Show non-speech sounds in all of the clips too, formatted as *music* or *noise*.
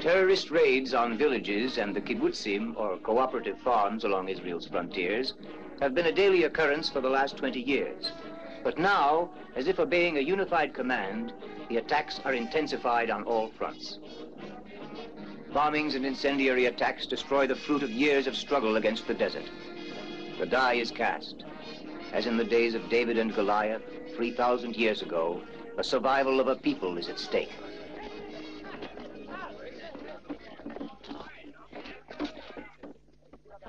Terrorist raids on villages and the kibbutzim, or cooperative farms along Israel's frontiers, have been a daily occurrence for the last 20 years. But now, as if obeying a unified command, the attacks are intensified on all fronts. Bombings and incendiary attacks destroy the fruit of years of struggle against the desert. The die is cast. As in the days of David and Goliath, 3,000 years ago, the survival of a people is at stake.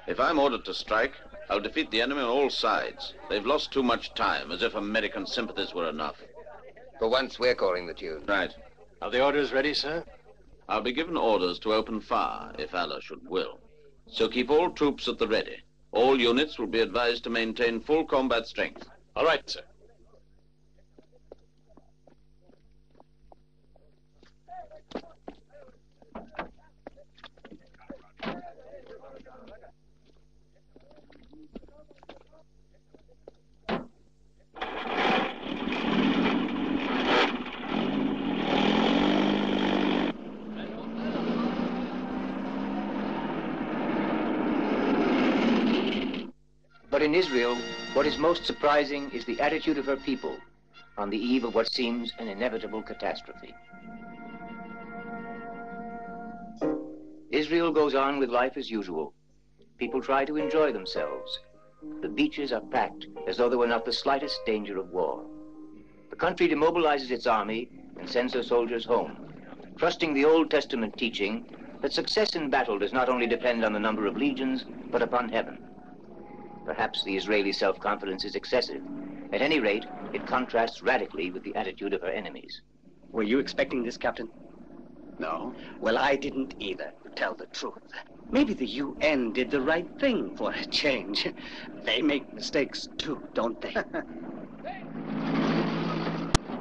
If I'm ordered to strike, I'll defeat the enemy on all sides. They've lost too much time, as if American sympathies were enough. For once, we're calling the tune. Right. Are the orders ready, sir? I'll be given orders to open fire, if Allah should will. So keep all troops at the ready. All units will be advised to maintain full combat strength. All right, sir. But in Israel, what is most surprising is the attitude of her people on the eve of what seems an inevitable catastrophe. Israel goes on with life as usual. People try to enjoy themselves. The beaches are packed as though there were not the slightest danger of war. The country demobilizes its army and sends her soldiers home, trusting the Old Testament teaching that success in battle does not only depend on the number of legions, but upon heaven. Perhaps the Israeli self-confidence is excessive. At any rate, it contrasts radically with the attitude of her enemies. Were you expecting this, Captain? No. Well, I didn't either, to tell the truth. Maybe the UN did the right thing for a change. They make mistakes too, don't they? *laughs*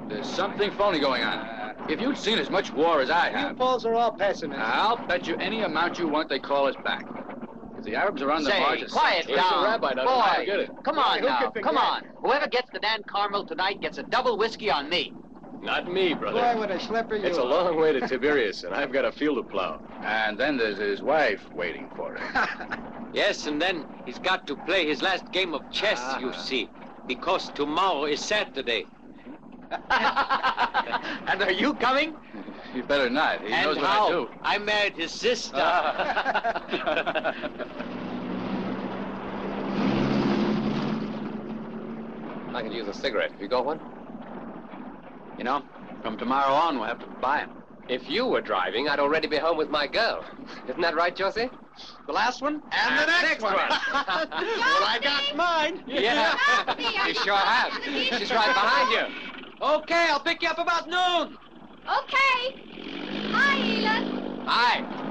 There's something phony going on. If you'd seen as much war as I have, You Poles are all pessimists. I'll bet you any amount you want they call us back. If the Arabs are on the Say, march... quiet Where's down. The rabbi doesn't how to Boy, get it. come on Who now, come forget? on. Whoever gets the Dan Carmel tonight gets a double whiskey on me. Not me, brother. Boy, brother. what a slipper you It's a long way to Tiberias, and I've got a field to plow. And then there's his wife waiting for him. *laughs* Yes, and then he's got to play his last game of chess, ah. you see, because tomorrow is Saturday. And are you coming? You better not. He and knows what how? I do. I married his sister. *laughs* I could use a cigarette. Have you got one? You know, from tomorrow on, we'll have to buy him. If you were driving, I'd already be home with my girl. Isn't that right, Josie? The last one? And, the next, one. *laughs* well, I got mine. Yeah. you sure have. She's right behind you. Okay, I'll pick you up about noon. Okay. Hi, Ela. Hi.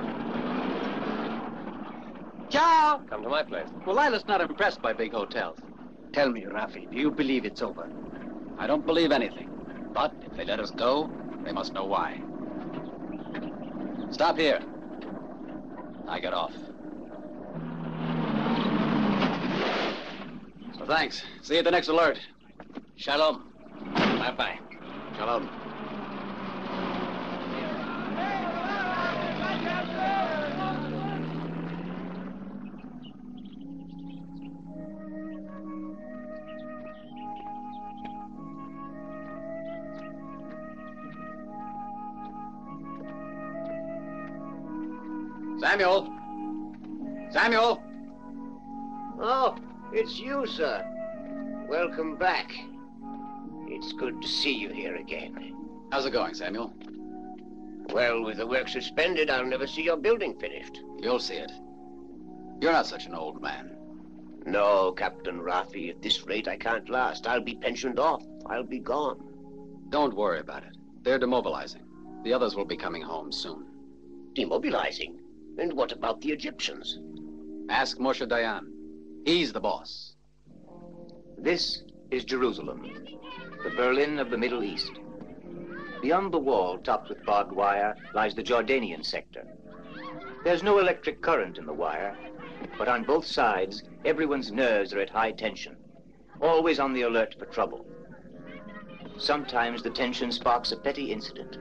Ciao. Come to my place. well, Lila's not impressed by big hotels. Tell me, Rafi, do you believe it's over? I don't believe anything. But if they let us go, they must know why. Stop here. I get off. So thanks. See you at the next alert. Shalom. Bye-bye. Shalom. Samuel! Samuel! Oh, it's you, sir. Welcome back. It's good to see you here again. How's it going, Samuel? Well, with the work suspended, I'll never see your building finished. You'll see it. You're not such an old man. No, Captain Rafi, at this rate I can't last. I'll be pensioned off. I'll be gone. Don't worry about it. They're demobilizing. The others will be coming home soon. Demobilizing? And what about the Egyptians? Ask Moshe Dayan. He's the boss. This is Jerusalem, the Berlin of the Middle East. Beyond the wall, topped with barbed wire, lies the Jordanian sector. There's no electric current in the wire, but on both sides, everyone's nerves are at high tension, always on the alert for trouble. Sometimes the tension sparks a petty incident.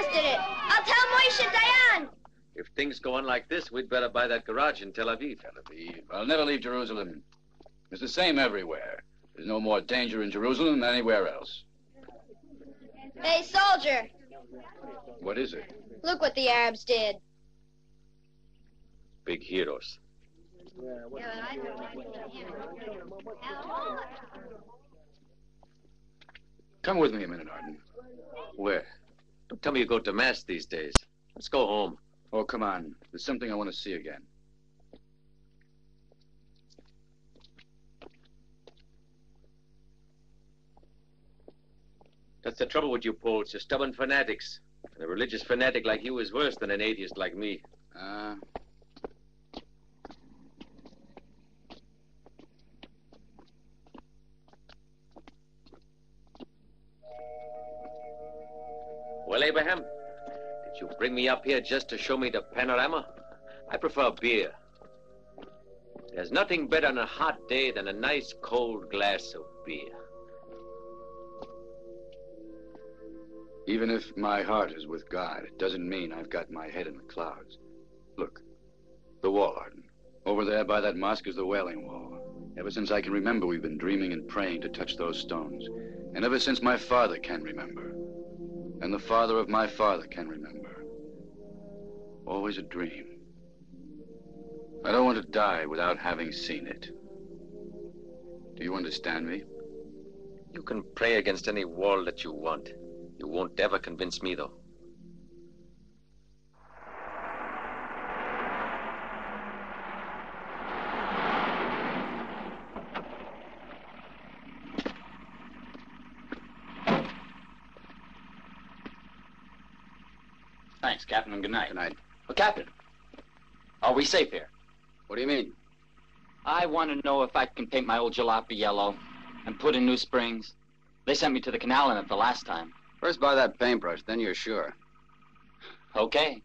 Look, they busted it. I'll tell Moshe Dayan. If things go on like this, we'd better buy that garage in Tel Aviv. Tel Aviv. I'll never leave Jerusalem. It's the same everywhere. There's no more danger in Jerusalem than anywhere else. Hey, soldier, What is it? look what the Arabs did. Big heroes. Come with me a minute, Arden. Where? Don't tell me you go to mass these days. Let's go home. Oh, come on. There's something I want to see again. That's the trouble with you Poles. You're stubborn fanatics. And a religious fanatic like you is worse than an atheist like me. Ah. Abraham, did you bring me up here just to show me the panorama? I prefer beer. There's nothing better on a hot day than a nice cold glass of beer. Even if my heart is with God, it doesn't mean I've got my head in the clouds. Look, the wall, Arden. Over there by that mosque is the Wailing Wall. Ever since I can remember, we've been dreaming and praying to touch those stones. And ever since my father can remember, and the father of my father can remember. Always a dream. I don't want to die without having seen it. Do you understand me? You can pray against any wall that you want. You won't ever convince me, though. Thanks, Captain, and good night. Good night. Well, Captain, are we safe here? What do you mean? I want to know if I can paint my old jalopy yellow and put in new springs. They sent me to the canal in it the last time. First buy that paintbrush, then you're sure. Okay.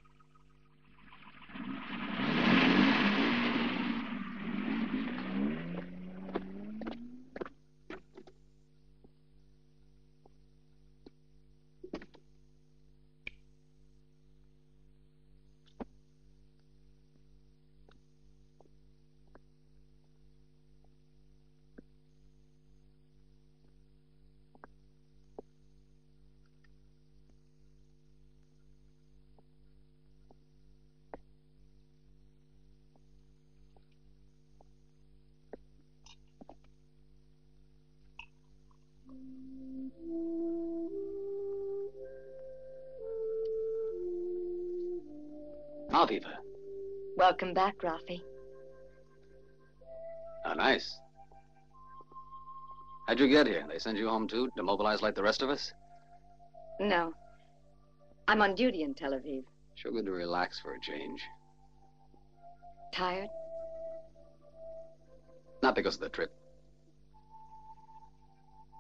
Welcome back, Rafi. Oh, nice. How'd you get here? They send you home too, demobilized like the rest of us? No. I'm on duty in Tel Aviv. Sure good to relax for a change. Tired? Not because of the trip.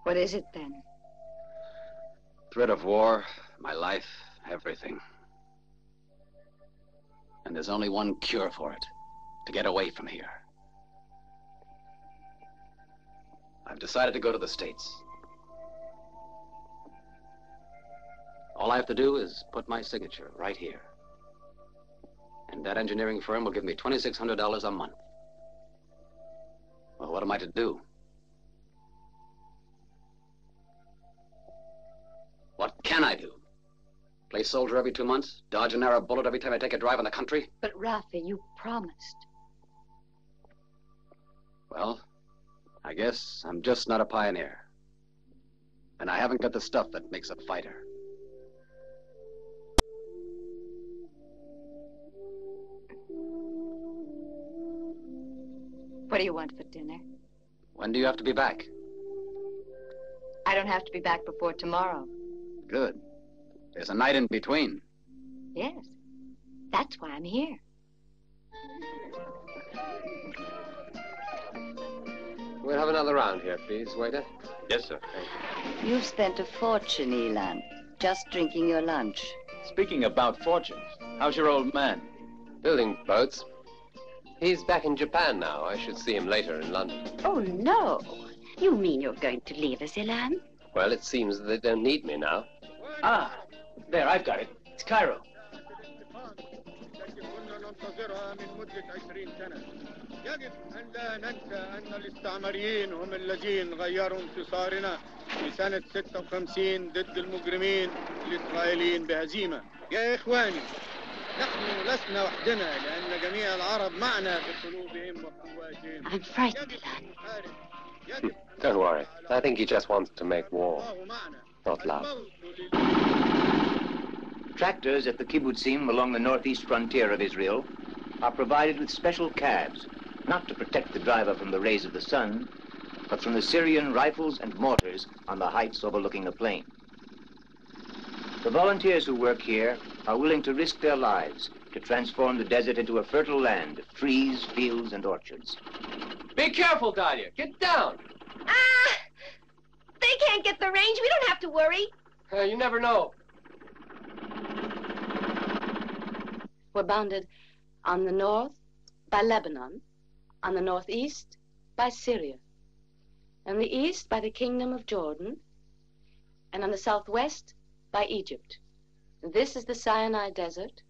What is it then? Threat of war, my life, everything. And there's only one cure for it. To get away from here. I've decided to go to the States. All I have to do is put my signature right here. And that engineering firm will give me $2,600 a month. Well, what am I to do? What can I do? Play soldier every two months? Dodge an Arab bullet every time I take a drive in the country? But Rafi, you promised. Well, I guess I'm just not a pioneer. And I haven't got the stuff that makes a fighter. What do you want for dinner? When do you have to be back? I don't have to be back before tomorrow. Good. There's a night in between. Yes. That's why I'm here. We'll have another round here, please, waiter. Yes, sir. Thank you. You've spent a fortune, Elan, just drinking your lunch. Speaking about fortunes, how's your old man? Building boats. He's back in Japan now. I should see him later in London. Oh, no. You mean you're going to leave us, Ilan? Well, it seems they don't need me now. Ah, there, I've got it. It's Cairo. ننتظرها من مدة 20 سنة يجب أن لا ننسى أن الاستعماريين هم الذين غيروا انتصارنا في سنة 56 ضد المجرمين الإسرائيليين بهزيمة يا إخواني نحن لسنا وحدنا لأن جميع العرب معنا بقلوبهم وقواتهم I'm frightened, Don't worry. I think he just wants to make war, not love. Tractors at the kibbutzim along the northeast frontier of Israel are provided with special cabs, not to protect the driver from the rays of the sun, but from the Syrian rifles and mortars on the heights overlooking the plain. The volunteers who work here are willing to risk their lives to transform the desert into a fertile land of trees, fields, and orchards. Be careful, Dahlia. Get down. Ah! They can't get the range. We don't have to worry. Uh, you never know. We're bounded on the north by Lebanon, on the northeast by Syria, on the east by the kingdom of Jordan, and on the southwest by Egypt. This is the Sinai Desert,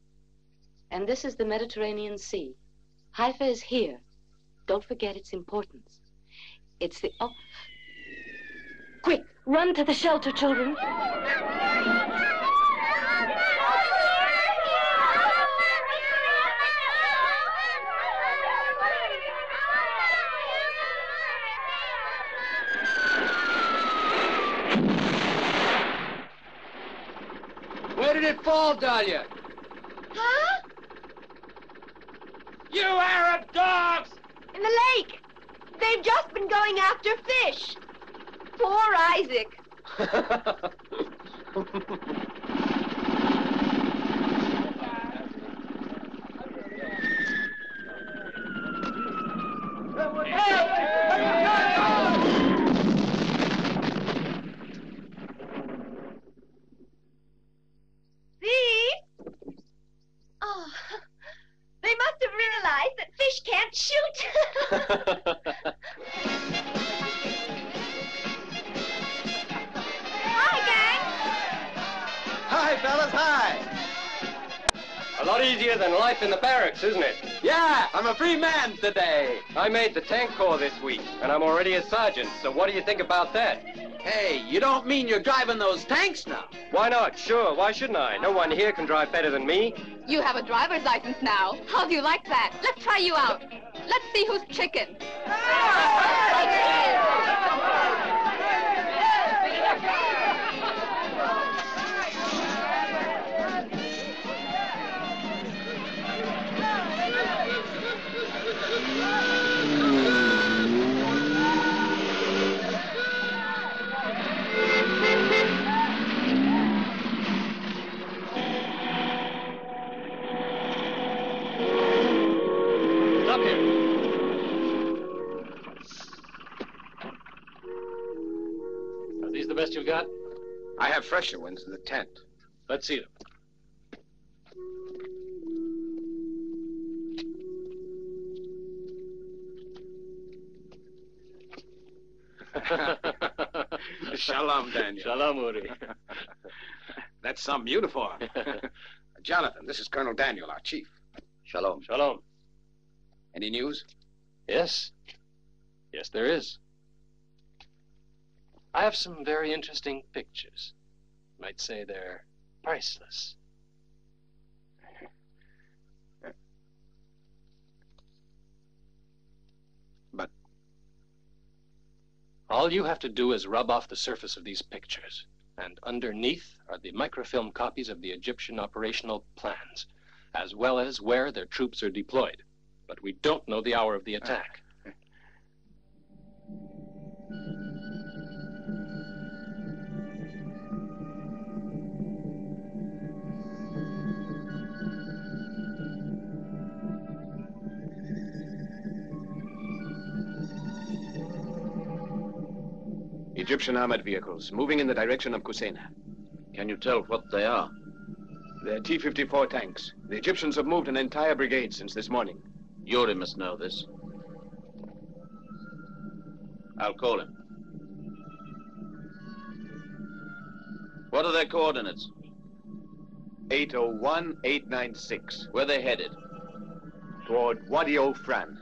and this is the Mediterranean Sea. Haifa is here. Don't forget its importance. It's the. Oh. Quick, run to the shelter, children. Did it fall, Dahlia? Huh? You Arab dogs! In the lake. They've just been going after fish. Poor Isaac. *laughs* I made the tank corps this week, and I'm already a sergeant, so what do you think about that? Hey, you don't mean you're driving those tanks now? Why not? Sure, why shouldn't I? No one here can drive better than me. You have a driver's license now. How do you like that? Let's try you out. Let's see who's chicken. Got? I have fresher ones in the tent. Let's see them. *laughs* Shalom, Daniel. Shalom, Uri. *laughs* That's some uniform. *laughs* Jonathan, this is Colonel Daniel, our chief. Shalom. Shalom. Any news? Yes. Yes, there is. I have some very interesting pictures. Might say they're priceless. But. All you have to do is rub off the surface of these pictures. And underneath are the microfilm copies of the Egyptian operational plans, as well as where their troops are deployed. But we don't know the hour of the attack. Egyptian armored vehicles moving in the direction of Kusena. Can you tell what they are? They're T-54 tanks. The Egyptians have moved an entire brigade since this morning. Uri must know this. I'll call him. What are their coordinates? 801 896. Where they headed? Toward Wadi Ofran.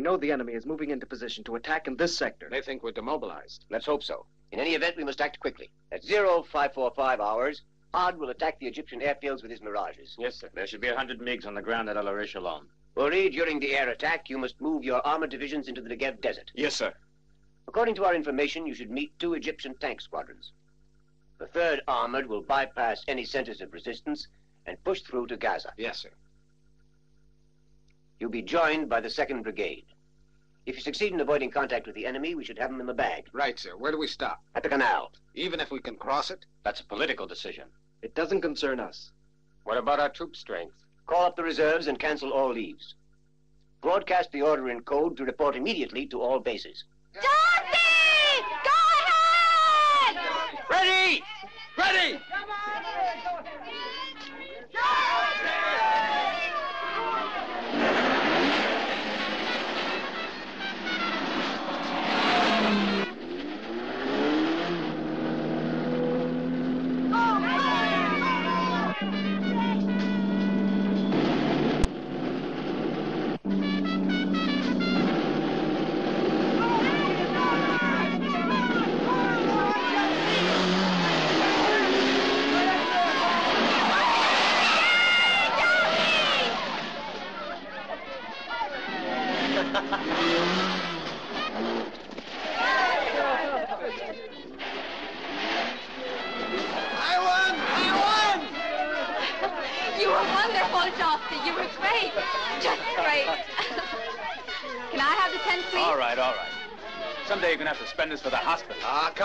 We know the enemy is moving into position to attack in this sector. They think we're demobilized. Let's hope so. In any event, we must act quickly. At 0545 hours, Hod will attack the Egyptian airfields with his mirages. Yes, sir. There should be a hundred MiGs on the ground at El Arish alone. Worry, during the air attack, you must move your armored divisions into the Negev desert. Yes, sir. According to our information, you should meet two Egyptian tank squadrons. The third armored will bypass any centers of resistance and push through to Gaza. Yes, sir. You'll be joined by the second brigade. If you succeed in avoiding contact with the enemy, we should have them in the bag. Right, sir. Where do we stop? At the canal. Even if we can cross it? That's a political decision. It doesn't concern us. What about our troop strength? Call up the reserves and cancel all leaves. Broadcast the order in code to report immediately to all bases. Dorothy! Go ahead! Ready! Ready!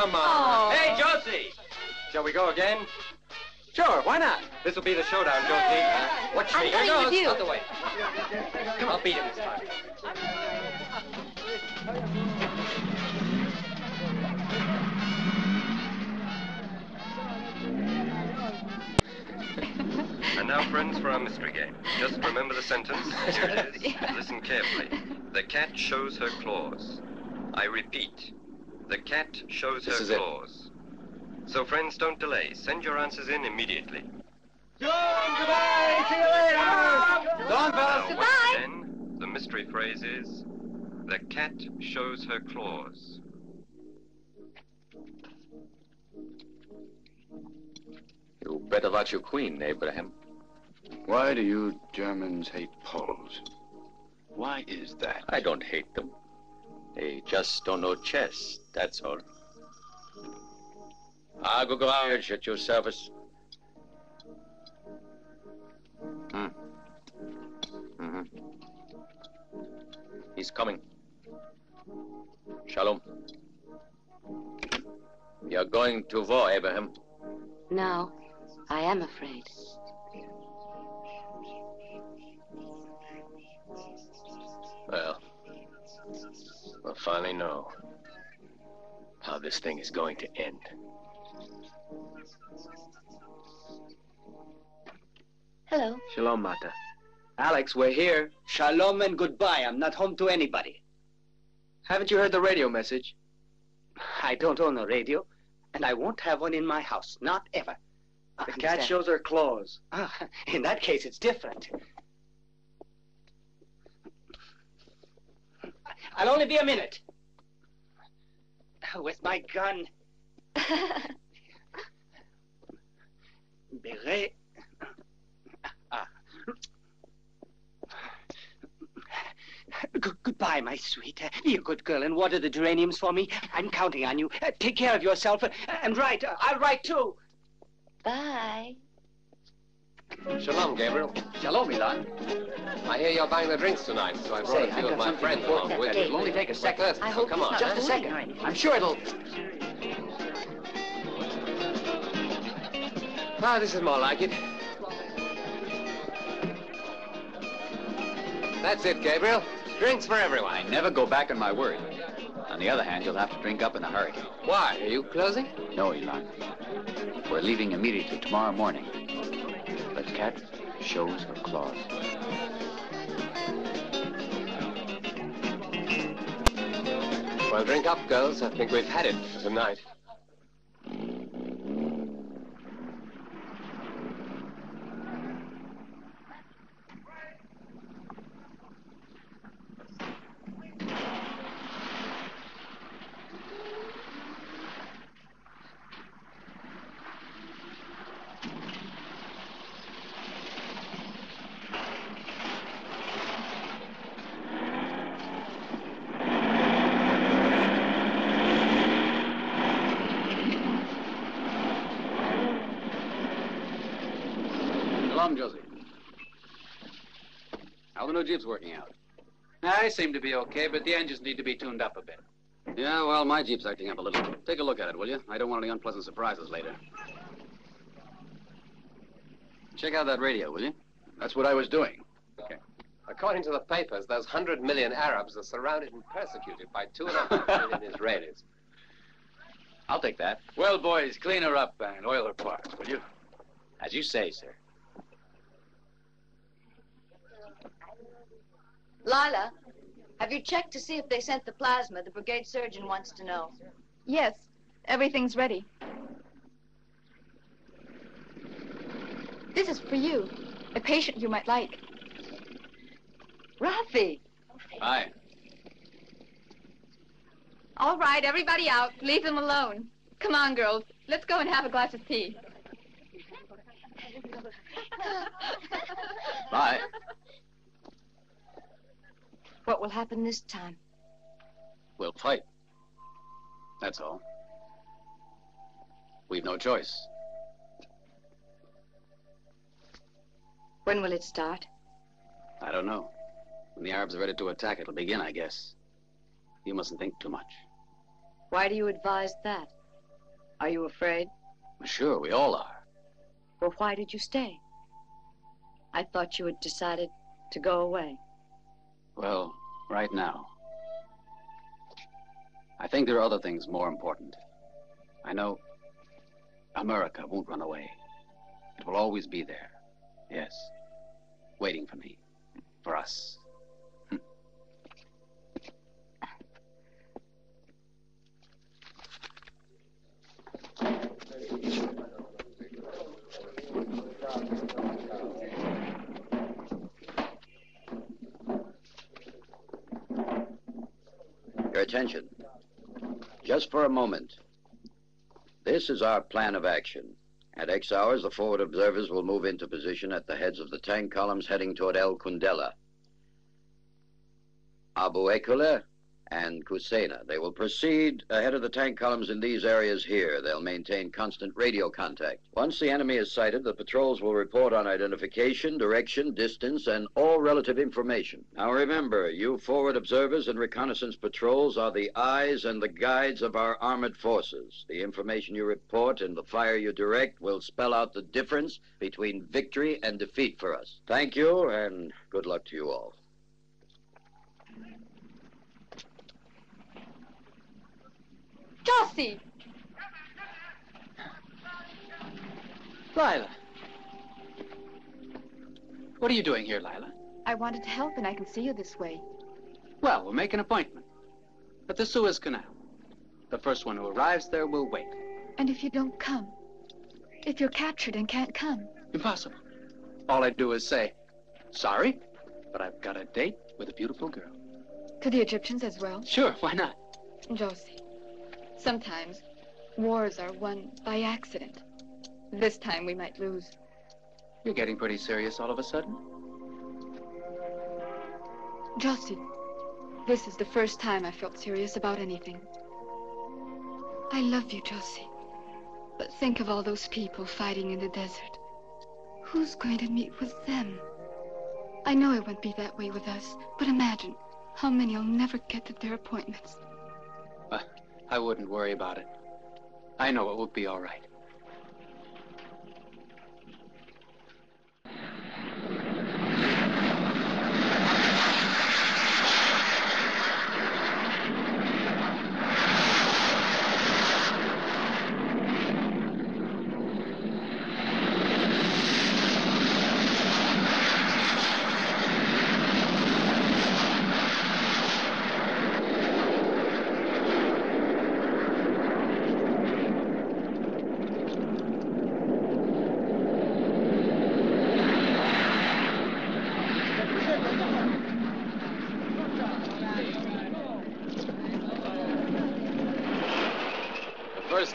Come on. Oh. Hey, Josie! Shall we go again? Sure, why not? This will be the showdown, Josie. Watch me. Here with goes. you. Out the way. Come on, beat him this time. And now, friends, for our mystery game. Just remember the sentence. Here it is. Listen carefully. The cat shows her claws. I repeat, the cat shows This her is it. claws. So, friends, don't delay. Send your answers in immediately. John, goodbye. See you later. Now, fellas. once Goodbye. again, the mystery phrase is, the cat shows her claws. You bet about your queen, Abraham. Why do you Germans hate Poles? Why is that? I don't hate them. They just don't know chess, that's all. Argo Garage at your service. Hmm. Mm-hmm. He's coming. Shalom. You're going to war, Abraham. No, I am afraid. Well, we'll finally know how this thing is going to end. Hello. Shalom, Mata. Alex, we're here. Shalom and goodbye. I'm not home to anybody. Haven't you heard the radio message? I don't own a radio, and I won't have one in my house. Not ever. The cat shows her claws. Ah, in that case, it's different. I'll only be a minute. Where's my gun? Beret. Ah. G- goodbye, my sweet. Be a good girl and water the geraniums for me. I'm counting on you. Take care of yourself. And write. I'll write too. Bye. Shalom, Gabriel. Shalom, Milan. I hear you're buying the drinks tonight, so I brought Say, a few of my friends along with. It'll only take a second. I hope come on. Just a second. I'm sure it'll... Ah, this is more like it. That's it, Gabriel. Drinks for everyone. I never go back on my word. On the other hand, you'll have to drink up in a hurry. Why? Are you closing? No, Elon. We're leaving immediately tomorrow morning. Cat shows her claws. Well, drink up, girls. I think we've had it for tonight. Shalom, Josie. New Jeep's working out? I seem to be okay, but the engines need to be tuned up a bit. Yeah, well, my Jeep's acting up a little. Take a look at it, will you? I don't want any unpleasant surprises later. Check out that radio, will you? That's what I was doing. Okay. According to the papers, those hundred million Arabs are surrounded and persecuted by two and a half million *laughs* Israelis. I'll take that. Well, boys, clean her up and oil her parts, will you? As you say, sir. Lila, have you checked to see if they sent the plasma? The brigade surgeon wants to know. Yes, everything's ready. This is for you, a patient you might like. Rafi! Hi. All right, everybody out. Leave them alone. Come on, girls. Let's go and have a glass of tea. Bye. *laughs* What will happen this time? We'll fight. That's all. We've no choice. When will it start? I don't know. When the Arabs are ready to attack, it'll begin, I guess. You mustn't think too much. Why do you advise that? Are you afraid? Sure, we all are. Well, why did you stay? I thought you had decided to go away. Well, right now. I think there are other things more important. I know America won't run away. It will always be there. Yes. Waiting for me. For us. Attention. Just for a moment. This is our plan of action. At X hours, the forward observers will move into position at the heads of the tank columns heading toward El Kuntilla. Abu Ekule and Kusena. They will proceed ahead of the tank columns in these areas here. They'll maintain constant radio contact. Once the enemy is sighted, the patrols will report on identification, direction, distance, and all relative information. Now remember, you forward observers and reconnaissance patrols are the eyes and the guides of our armored forces. The information you report and the fire you direct will spell out the difference between victory and defeat for us. Thank you, and good luck to you all. Jossie! Lila. What are you doing here, Lila? I wanted to help, and I can see you this way. Well, we'll make an appointment. At the Suez Canal. The first one who arrives there will wait. And if you don't come? If you're captured and can't come? Impossible. All I do is say, sorry, but I've got a date with a beautiful girl. To the Egyptians as well? Sure, why not? Josie, sometimes wars are won by accident. This time we might lose. You're getting pretty serious all of a sudden. Josie, this is the first time I felt serious about anything. I love you, Josie. But think of all those people fighting in the desert. Who's going to meet with them? I know it won't be that way with us, but imagine how many will never get to their appointments. I wouldn't worry about it. I know it will be all right.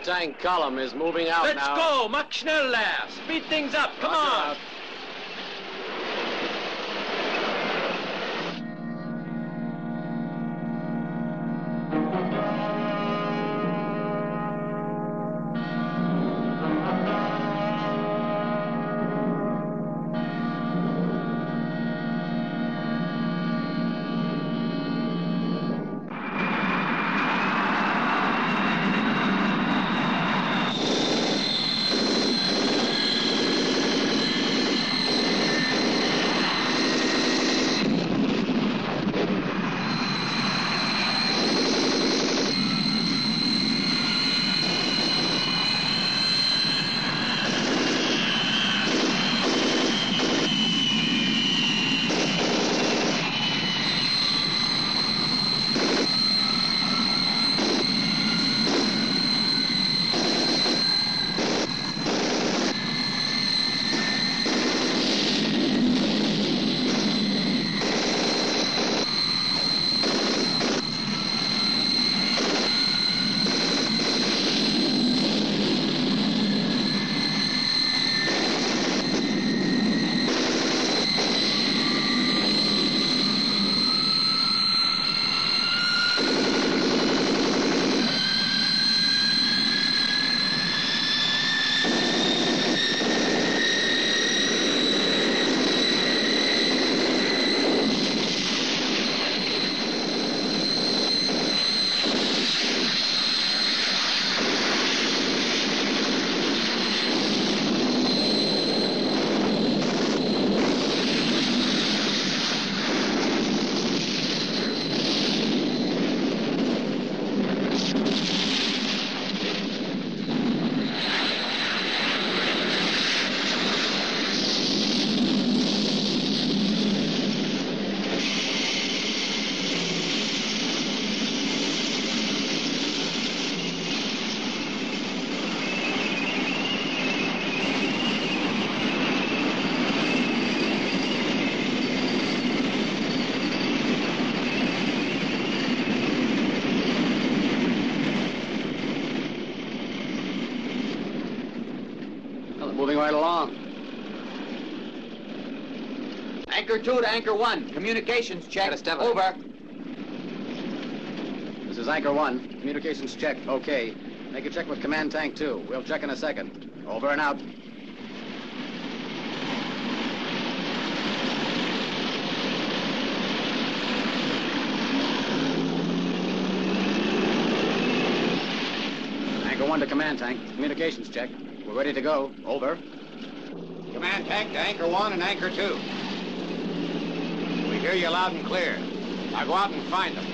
tank column is moving out Let's now. go! Mach schneller! Speed things up! Come on! Well, Anchor 2 to Anchor 1. Communications check. Over. This is Anchor 1. Communications check. Okay. Make a check with Command Tank 2. We'll check in a second. Over and out. Anchor 1 to Command Tank. Communications check. We're ready to go. Over. Command Tank to Anchor 1 and Anchor 2 hear you loud and clear. Now go out and find them.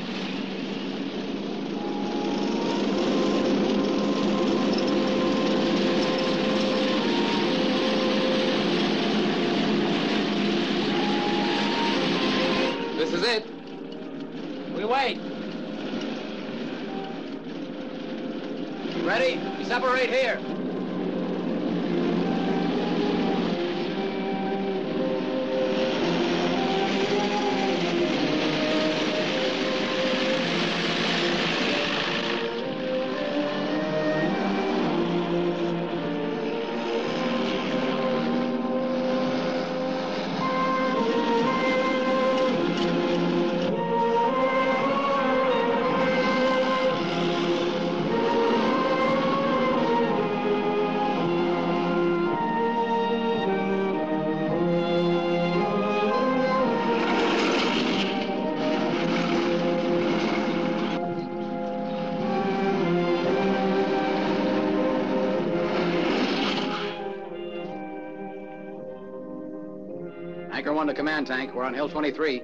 Anchor 1 to Command Tank. We're on Hill 23.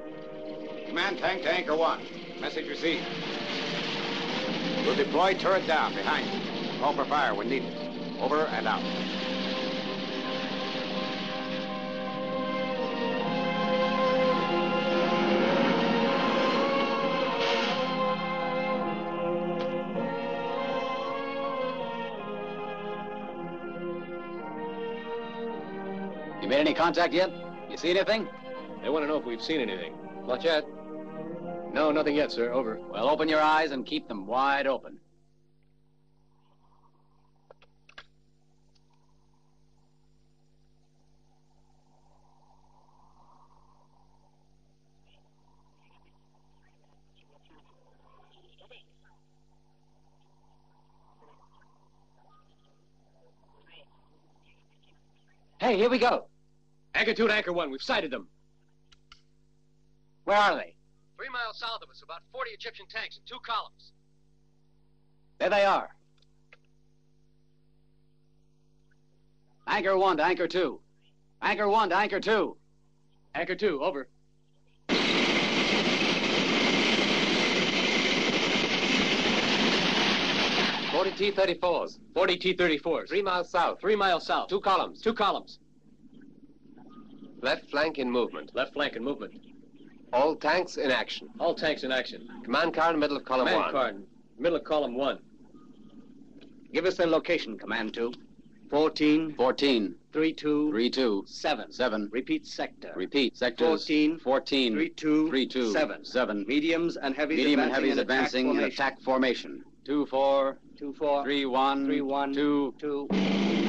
Command tank to anchor one. Message received. We'll deploy turret down behind you. Call for fire when needed. Over and out. You made any contact yet? You see anything? They want to know if we've seen anything. Not yet. No, nothing yet, sir. Over. Well, open your eyes and keep them wide open. Hey, here we go. Anchor two to anchor one. We've sighted them. Where are they? Three miles south of us, about 40 Egyptian tanks in two columns. There they are. Anchor one to anchor two. Anchor one to anchor two. Anchor two, over. Forty T-34s. 40 T-34s. Three miles south. Three miles south. Two columns. Two columns. Left flank in movement. Left flank in movement. All tanks in action. All tanks in action. Command car in the middle of column Command one. car in middle of column one. Give us their location, Command 2. 14, 14. 32, 32. 7. 7. Repeat sector. Repeat. Sectors. 14, 14. 32, 32. 7. 7. Mediums and heavies Medium and advancing heavies in attack advancing in formation. attack formation. 2 4. 2, 4, 3 1. 3, 1, 2. 2.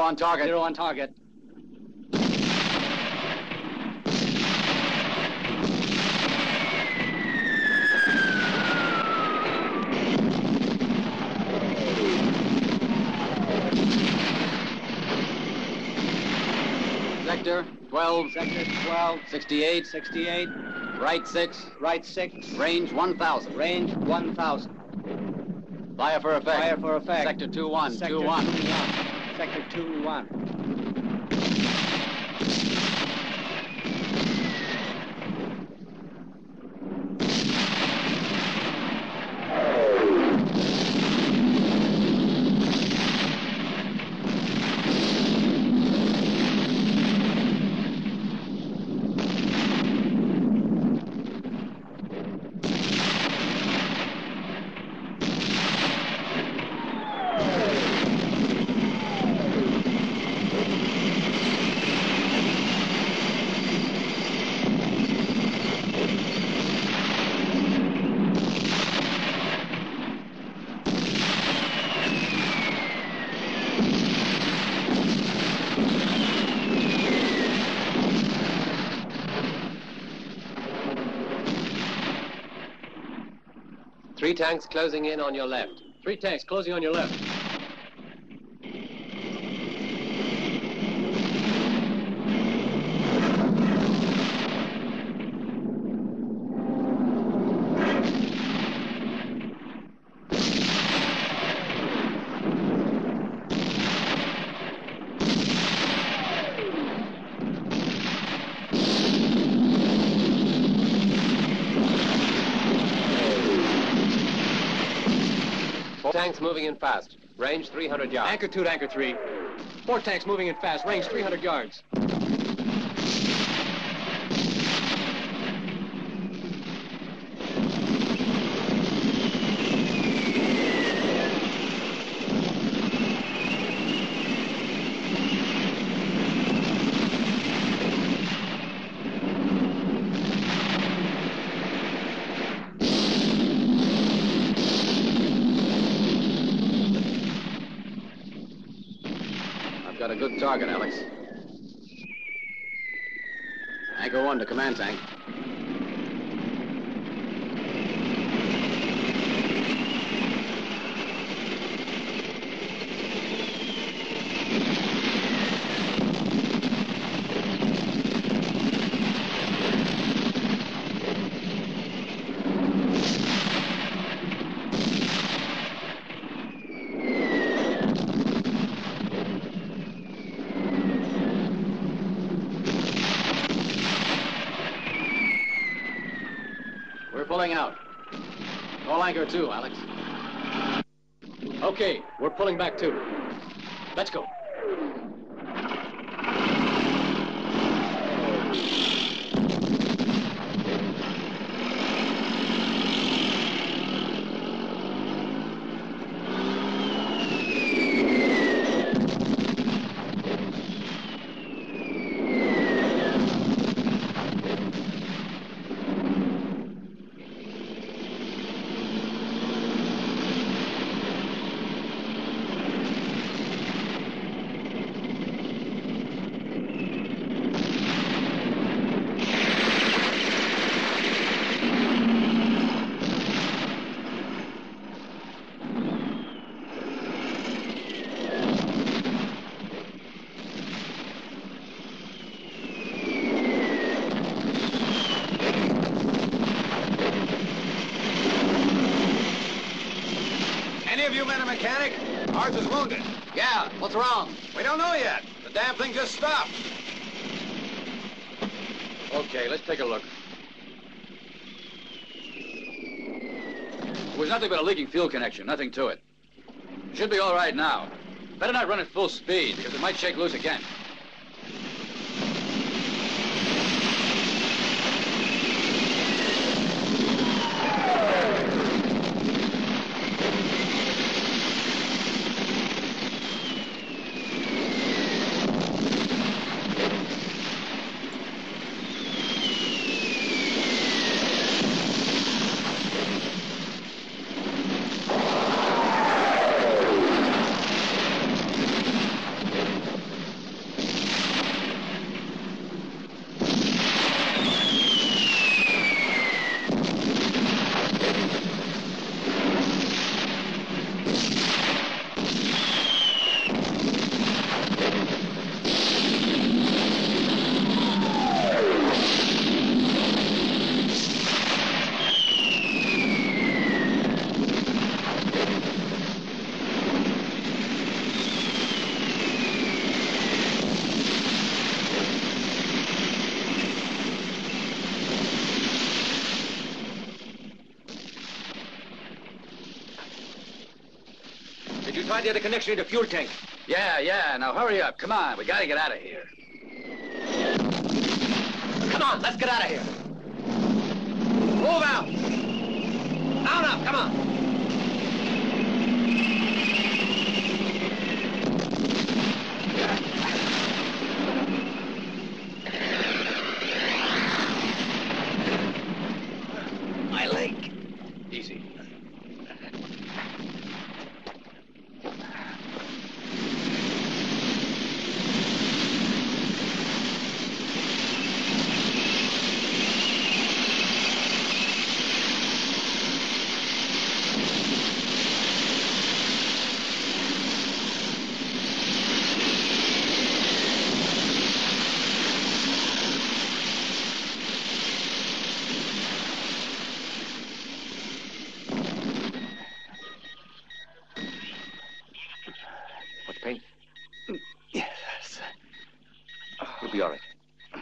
Zero on target. Zero on target. Sector 12. Sector 12, 68. 68, Right 6. right 6, Range 1000. range 1,000. Fire for effect. Fire for effect. Sector 2 1. Sector 2 1. 2, 1. Tanks closing in on your left. Three tanks closing on your left. Four moving in fast. Range 300 yards. Anchor two to anchor three. Four tanks moving in fast. Range 300 yards. Target, Alex. Anchor 1 to command tank. We're pulling out. Call anchor two, Alex. Okay, we're pulling back too. Let's go. mechanic? Ours is wounded. Yeah, what's wrong? We don't know yet. The damn thing just stopped. Okay, let's take a look. It was nothing but a leaking fuel connection, nothing to it. Should be all right now. Better not run at full speed, because it might shake loose again. You try the connection in the fuel tank? Yeah, yeah. Now hurry up. Come on. We gotta get out of here. Come on, let's get out of here. Move out. Now, now, come on. My leg. Easy. What's pain? Yes. You'll be all right. I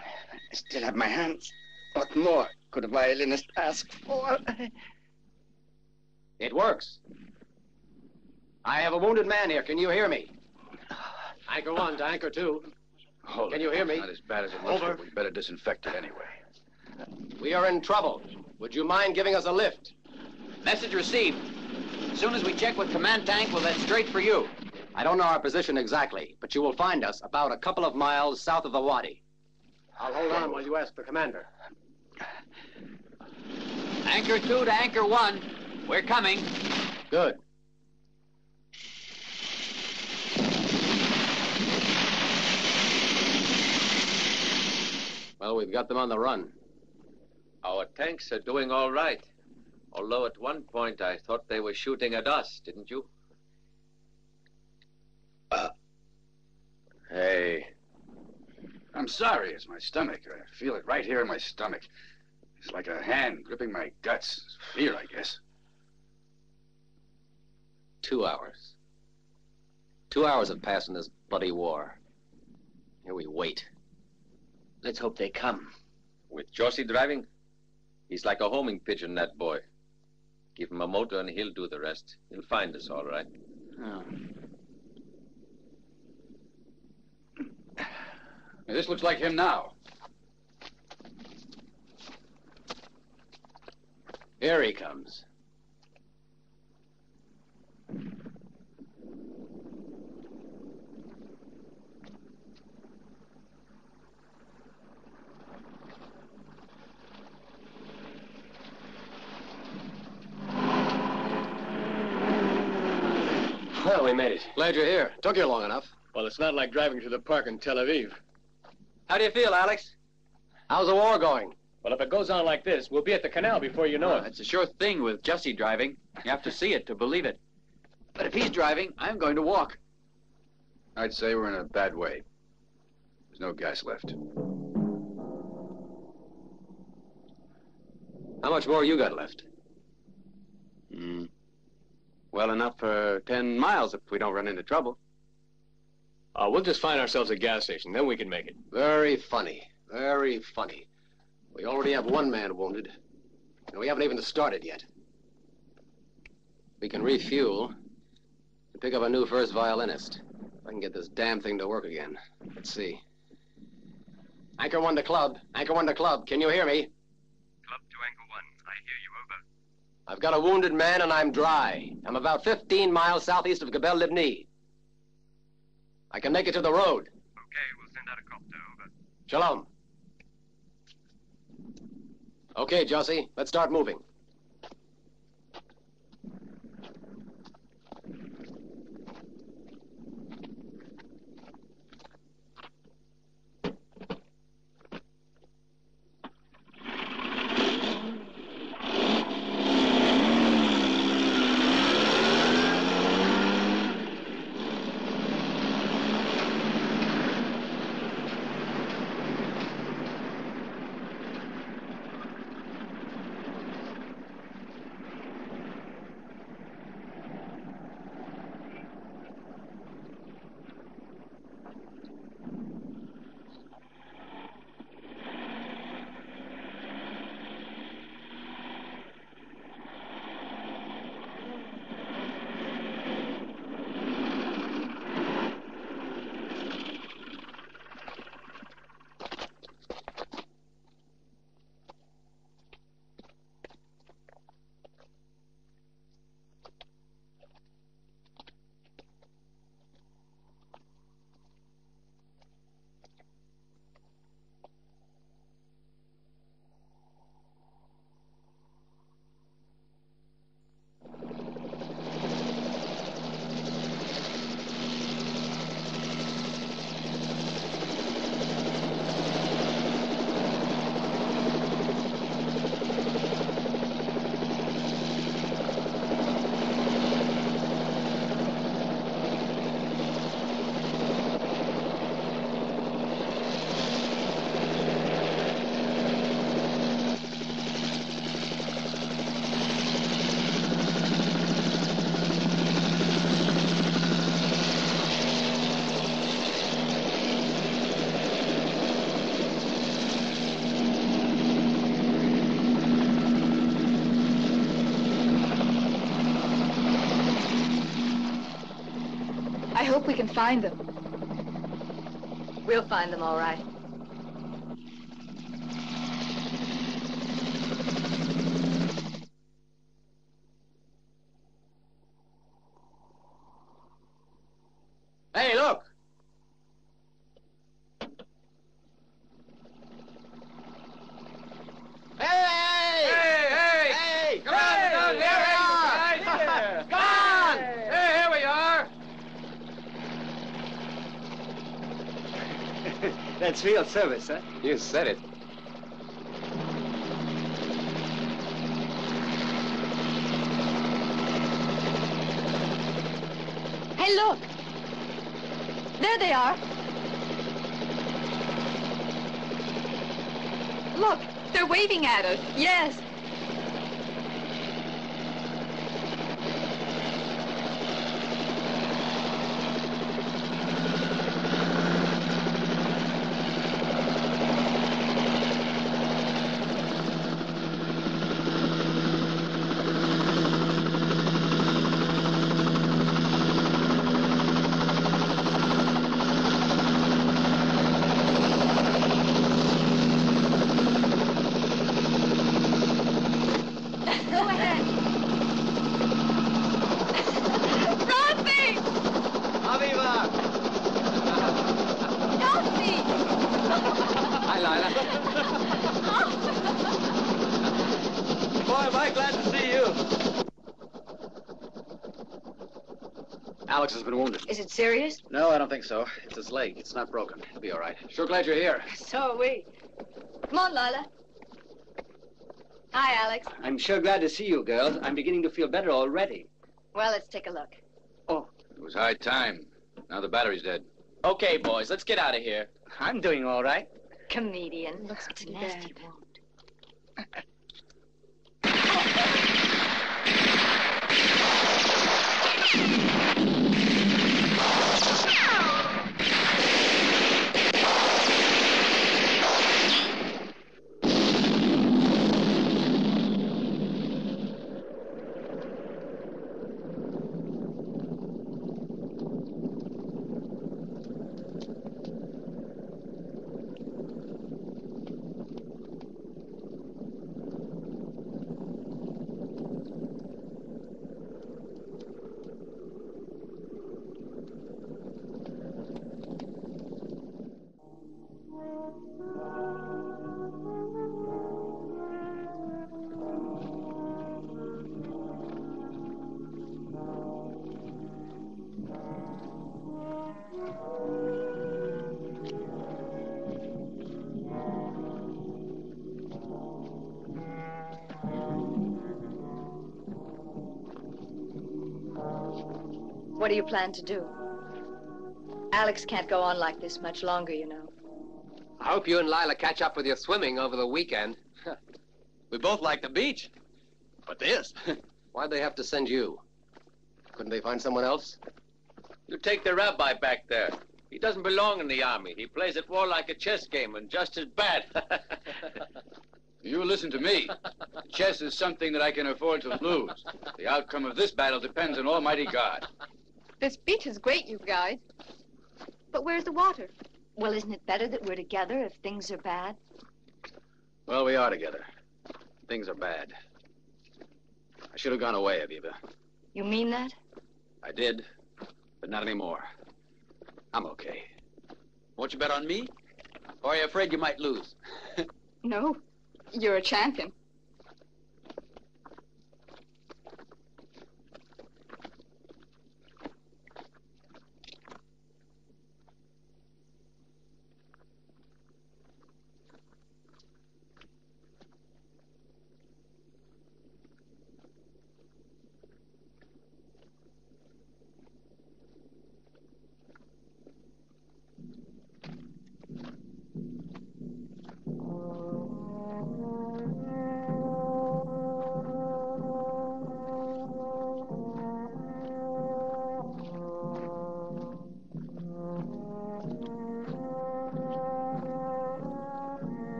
still have my hands. What more could a violinist ask for? It works. I have a wounded man here. Can you hear me? Anchor one to anchor two. Hold Can it. you hear me? Not as bad as it looks, Over. but we better disinfect it anyway. We are in trouble. Would you mind giving us a lift? Message received. As soon as we check with command tank, we'll head straight for you. I don't know our position exactly, but you will find us about a couple of miles south of the Wadi. I'll hold on while you ask the commander. Anchor two to anchor one. We're coming. Good. Well, we've got them on the run. Our tanks are doing all right. Although at one point I thought they were shooting at us, didn't you? Uh, hey. I'm sorry. It's my stomach. I feel it right here in my stomach. It's like a hand gripping my guts. It's fear, I guess. Two hours. Two hours have passed in this bloody war. Here we wait. Let's hope they come. With Josie driving? He's like a homing pigeon, that boy. Give him a motor and he'll do the rest. He'll find us all right. Oh. Hey, This looks like him now. Here he comes. Well, we made it. Glad you're here. Took you long enough. Well, it's not like driving to the park in Tel Aviv. How do you feel, Alex? How's the war going? Well, if it goes on like this, we'll be at the canal before you know it. It's a sure thing with Jesse driving. You have to see it to believe it. But if he's driving, I'm going to walk. I'd say we're in a bad way. There's no gas left. How much more you got left? Hmm. Well enough for 10 miles if we don't run into trouble. Uh, we'll just find ourselves a gas station, then we can make it. Very funny. Very funny. We already have one man wounded, and we haven't even started yet. We can refuel and pick up a new first violinist. If I can get this damn thing to work again. Let's see. Anchor one to club. Anchor one to club. Can you hear me? Club to Anchor 1. I hear you, over. I've got a wounded man and I'm dry. I'm about 15 miles southeast of Gabel Libni. I can make it to the road. Okay, we'll send out a copter, over. Shalom. Okay, Josie, let's start moving. Hope we can find them. We'll find them all right. Hey, look! Hey! Hey! Hey! Hey! Come on, come on, here we are! Right here! Come on! Hey, here we are! That's real service, huh? You said it. Hey, look! There they are. Look, they're waving at us. Yes. Go ahead. Rossi! Aviva! Rossi! Hi, Lila. Boy, am I glad to see you. Alex has been wounded. Is it serious? No, I don't think so. It's his leg. It's not broken. He'll be all right. Sure glad you're here. So are we. Come on, Lila. Hi, Alex. I'm sure glad to see you, girls. I'm beginning to feel better already. Well, let's take a look. Oh. It was high time. Now the battery's dead. Okay, boys, let's get out of here. I'm doing all right. Comedian. Looks it's a nasty wound. What do you plan to do? Alex can't go on like this much longer, you know. I hope you and Lila catch up with your swimming over the weekend. *laughs* we both like the beach. But this. *laughs* Why'd they have to send you? Couldn't they find someone else? You take the rabbi back there. He doesn't belong in the army. He plays at war like a chess game and just as bad. *laughs* You listen to me. Chess is something that I can afford to lose. The outcome of this battle depends on Almighty God. This beach is great, you guys. But where's the water? Well, isn't it better that we're together if things are bad? Well, we are together. Things are bad. I should have gone away, Aviva. You mean that? I did, but not anymore. I'm okay. Won't you bet on me? Or are you afraid you might lose? *laughs* No. You're a champion.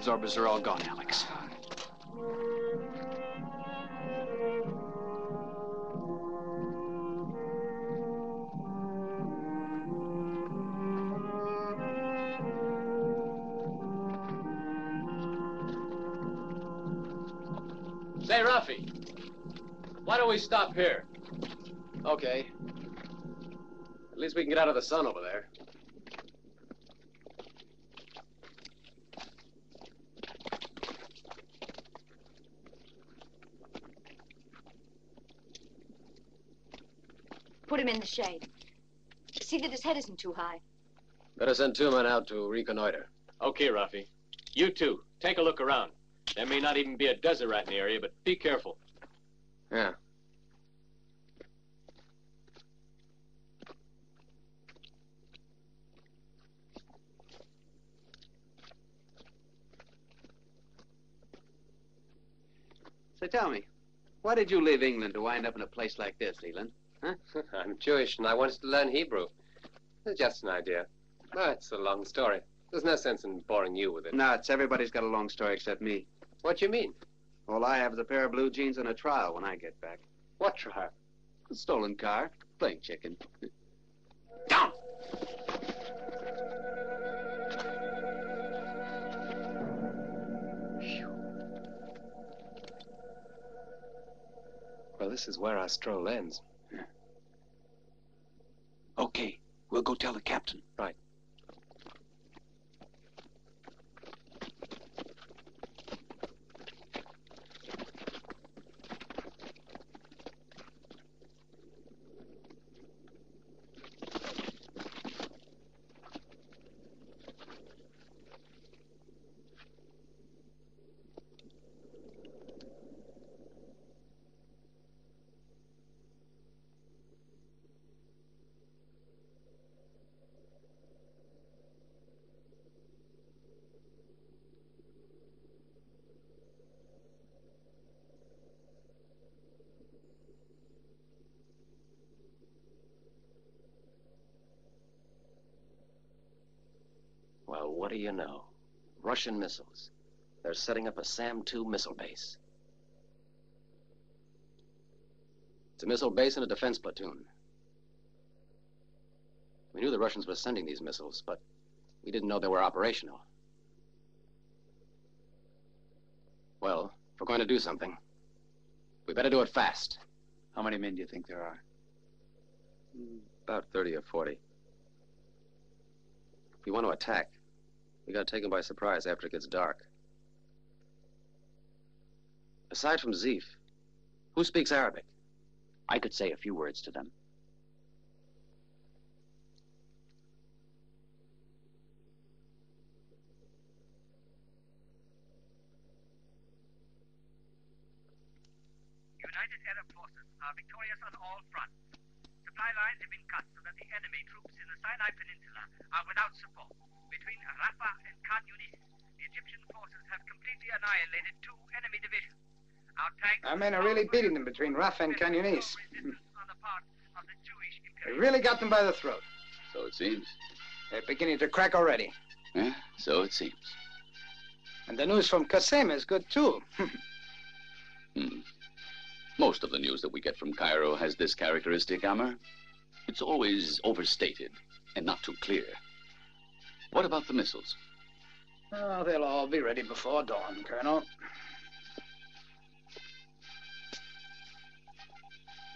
Absorbers are all gone, Alex. Say, Rafi, why don't we stop here? Okay. At least we can get out of the sun over there. Put him in the shade. See that his head isn't too high. Better send two men out to reconnoiter. Okay, Rafi. You too. take a look around. There may not even be a desert rat in the area, but be careful. Yeah. So tell me, why did you leave England to wind up in a place like this, Leland? *laughs* I'm Jewish and I wanted to learn Hebrew. It's just an idea. It's a long story. There's no sense in boring you with it. No, it's everybody's got a long story except me. What do you mean? All I have is a pair of blue jeans and a trial when I get back. What trial? A stolen car, playing chicken. *laughs* Down! Well, this is where our stroll ends. Okay, we'll go tell the captain. Right. What do you know? Russian missiles. They're setting up a SAM-2 missile base. It's a missile base and a defense platoon. We knew the Russians were sending these missiles, but we didn't know they were operational. Well, if we're going to do something, we better do it fast. How many men do you think there are? Hmm, about 30 or 40. If we want to attack, we got taken by surprise after it gets dark. Aside from Zeef, who speaks Arabic? I could say a few words to them. United Arab forces are victorious on all fronts. Supply lines have been cut so that the enemy troops in the Sinai Peninsula are without support. Between Rafah and Khan Yunis, the Egyptian forces have completely annihilated two enemy divisions. Our tanks Our men are really beating them between Rafah and Khan Yunis. *laughs* on the part of the Jewish They really got them by the throat. So it seems. They're beginning to crack already. Eh? So it seems. And the news from Qasem is good, too. *laughs* Hmm. Most of the news that we get from Cairo has this characteristic, Amr. It's always overstated and not too clear. What about the missiles? Oh, they'll all be ready before dawn, Colonel.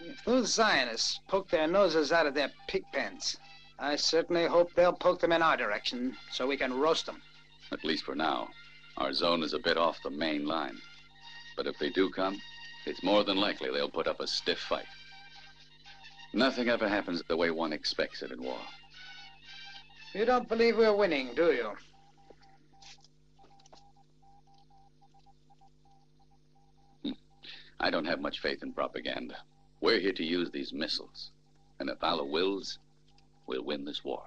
If those Zionists poke their noses out of their pig pens, I certainly hope they'll poke them in our direction so we can roast them. At least for now. Our zone is a bit off the main line. But if they do come, it's more than likely they'll put up a stiff fight. Nothing ever happens the way one expects it in war. You don't believe we're winning, do you? Hmm. I don't have much faith in propaganda. We're here to use these missiles. And if Allah wills, we'll win this war.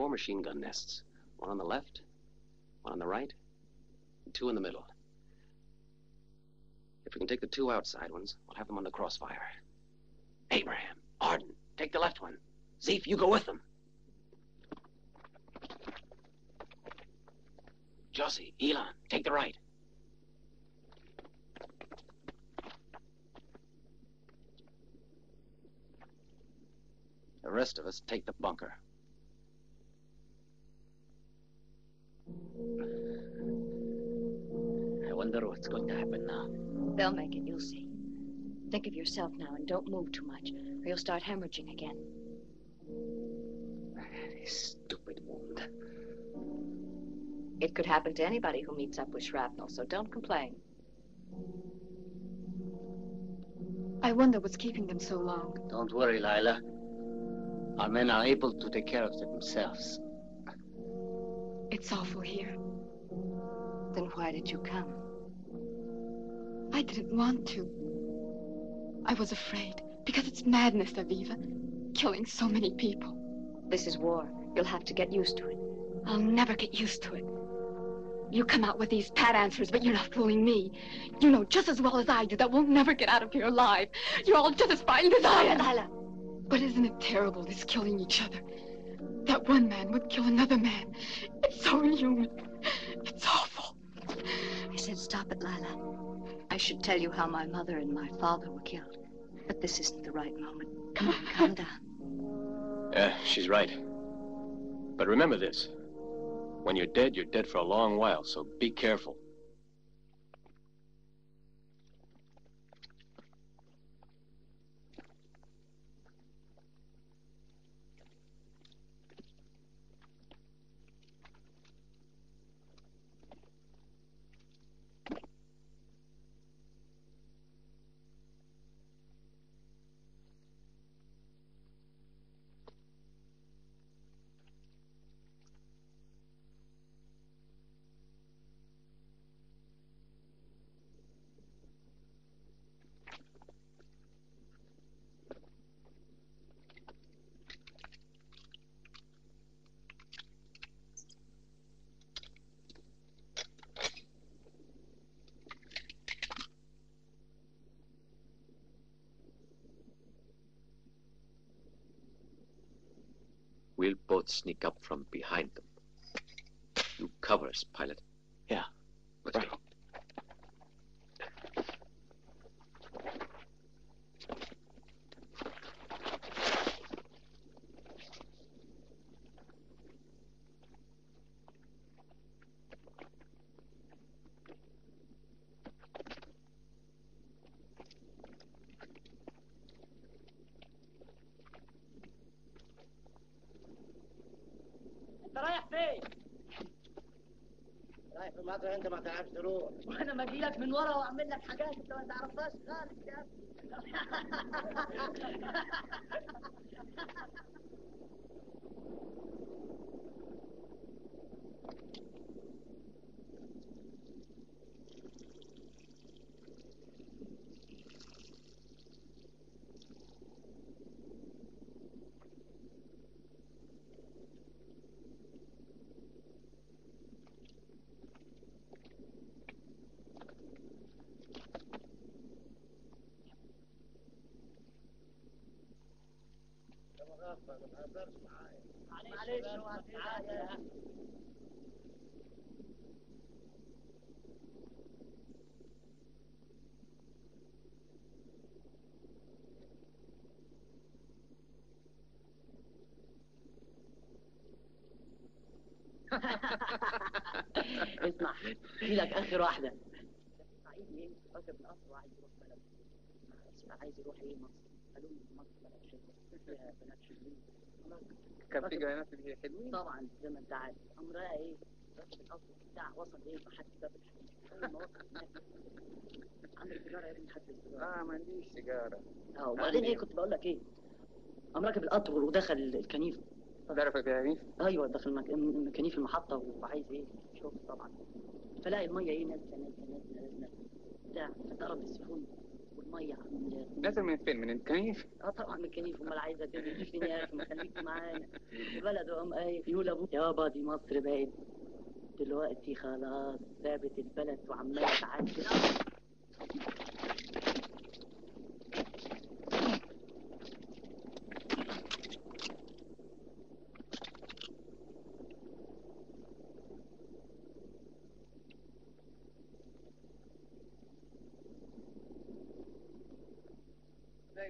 Four machine gun nests. One on the left, one on the right, and two in the middle. If we can take the two outside ones, we'll have them under crossfire. Abraham, Arden, take the left one. Zeef, you go with them. Josie, Elon, take the right. The rest of us take the bunker. I wonder what's going to happen now. They'll make it, you'll see. Think of yourself now and don't move too much, or you'll start hemorrhaging again. Stupid wound. It could happen to anybody who meets up with shrapnel, so don't complain. I wonder what's keeping them so long. Don't worry, Lila. Our men are able to take care of themselves. It's awful here. Then why did you come? I didn't want to. I was afraid because it's madness, Aviva. Killing so many people. This is war. You'll have to get used to it. I'll never get used to it. You come out with these pat answers, but you're not fooling me. You know just as well as I do that we'll never get out of here alive. You're all just as frightened as I am. Lila. But isn't it terrible, this killing each other? That one man would kill another man. It's so inhuman. It's awful. I said, stop it, Lila. I should tell you how my mother and my father were killed. But this isn't the right moment. Come on, *laughs* calm down. Yeah, she's right. But remember this. When you're dead, you're dead for a long while, so be careful. Sneak up مطرح انت تعرفش تروح وأنا ما اجيلك من ورا وأعمل لك حاجات أنت ما تعرفهاش. خالص يا *laughs* *laughs* اسمع في لك آخر واحدة. سعيد إيه راكب القطر وعايز يروح بلد اسمع عايز يروح إيه مصر قالوا لي مصر بلد فيها بنات شكلين كان في هي حلوين. طبعا زي ما أنت عارف. أمرها إيه؟ راكب القطر بتاع وصل إيه؟ محل باب الحديد اول ما وصل هناك عندك سيجاره يا ابني حد السيجاره آه ما عنديش سيجارة. آه وبعدين إيه كنت بقول لك إيه؟ قام راكب القطر ودخل الكنيف تعرف الكنيف؟ أيوه المك... مكانيف المحطة وعايز إيه؟ شوف طبعا. فلاقي المية إيه؟ نازلة نازلة نازلة نازلة. بتاع فتقرب السيفون والمية نازل من فين؟ من الكنيف؟ آه طبعا من الكنيف. أمال عايزة تنزل فين يا أخي؟ ما خليك معانا. البلد قام قايل يقول أبوه يابا دي مصر بقت دلوقتي خلاص سابت البلد وعمالة تعدي.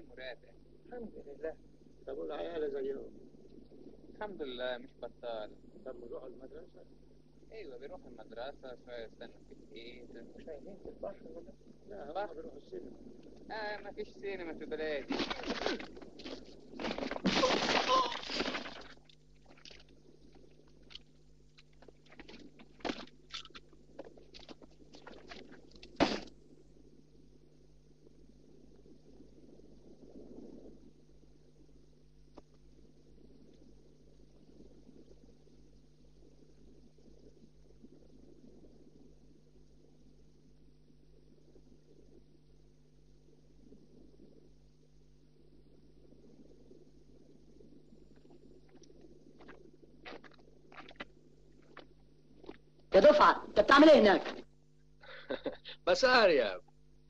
مراتب الحمد لله. طب والعيال زيهم الحمد لله مش بطال. طب بيروحوا المدرسة؟ أيوه بيروحوا المدرسة شوية يستنوا في البيت. شايفين في البحر ولا؟ لا بيروحوا السينما. آه ما فيش سينما في بلادي *laughs* يا دفعه انت بتعمل إيه هناك؟ *laughs* بساريا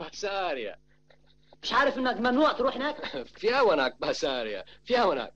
بساريا مش عارف انك ممنوع تروح هناك؟ *laughs* في هونك بساريا في هونك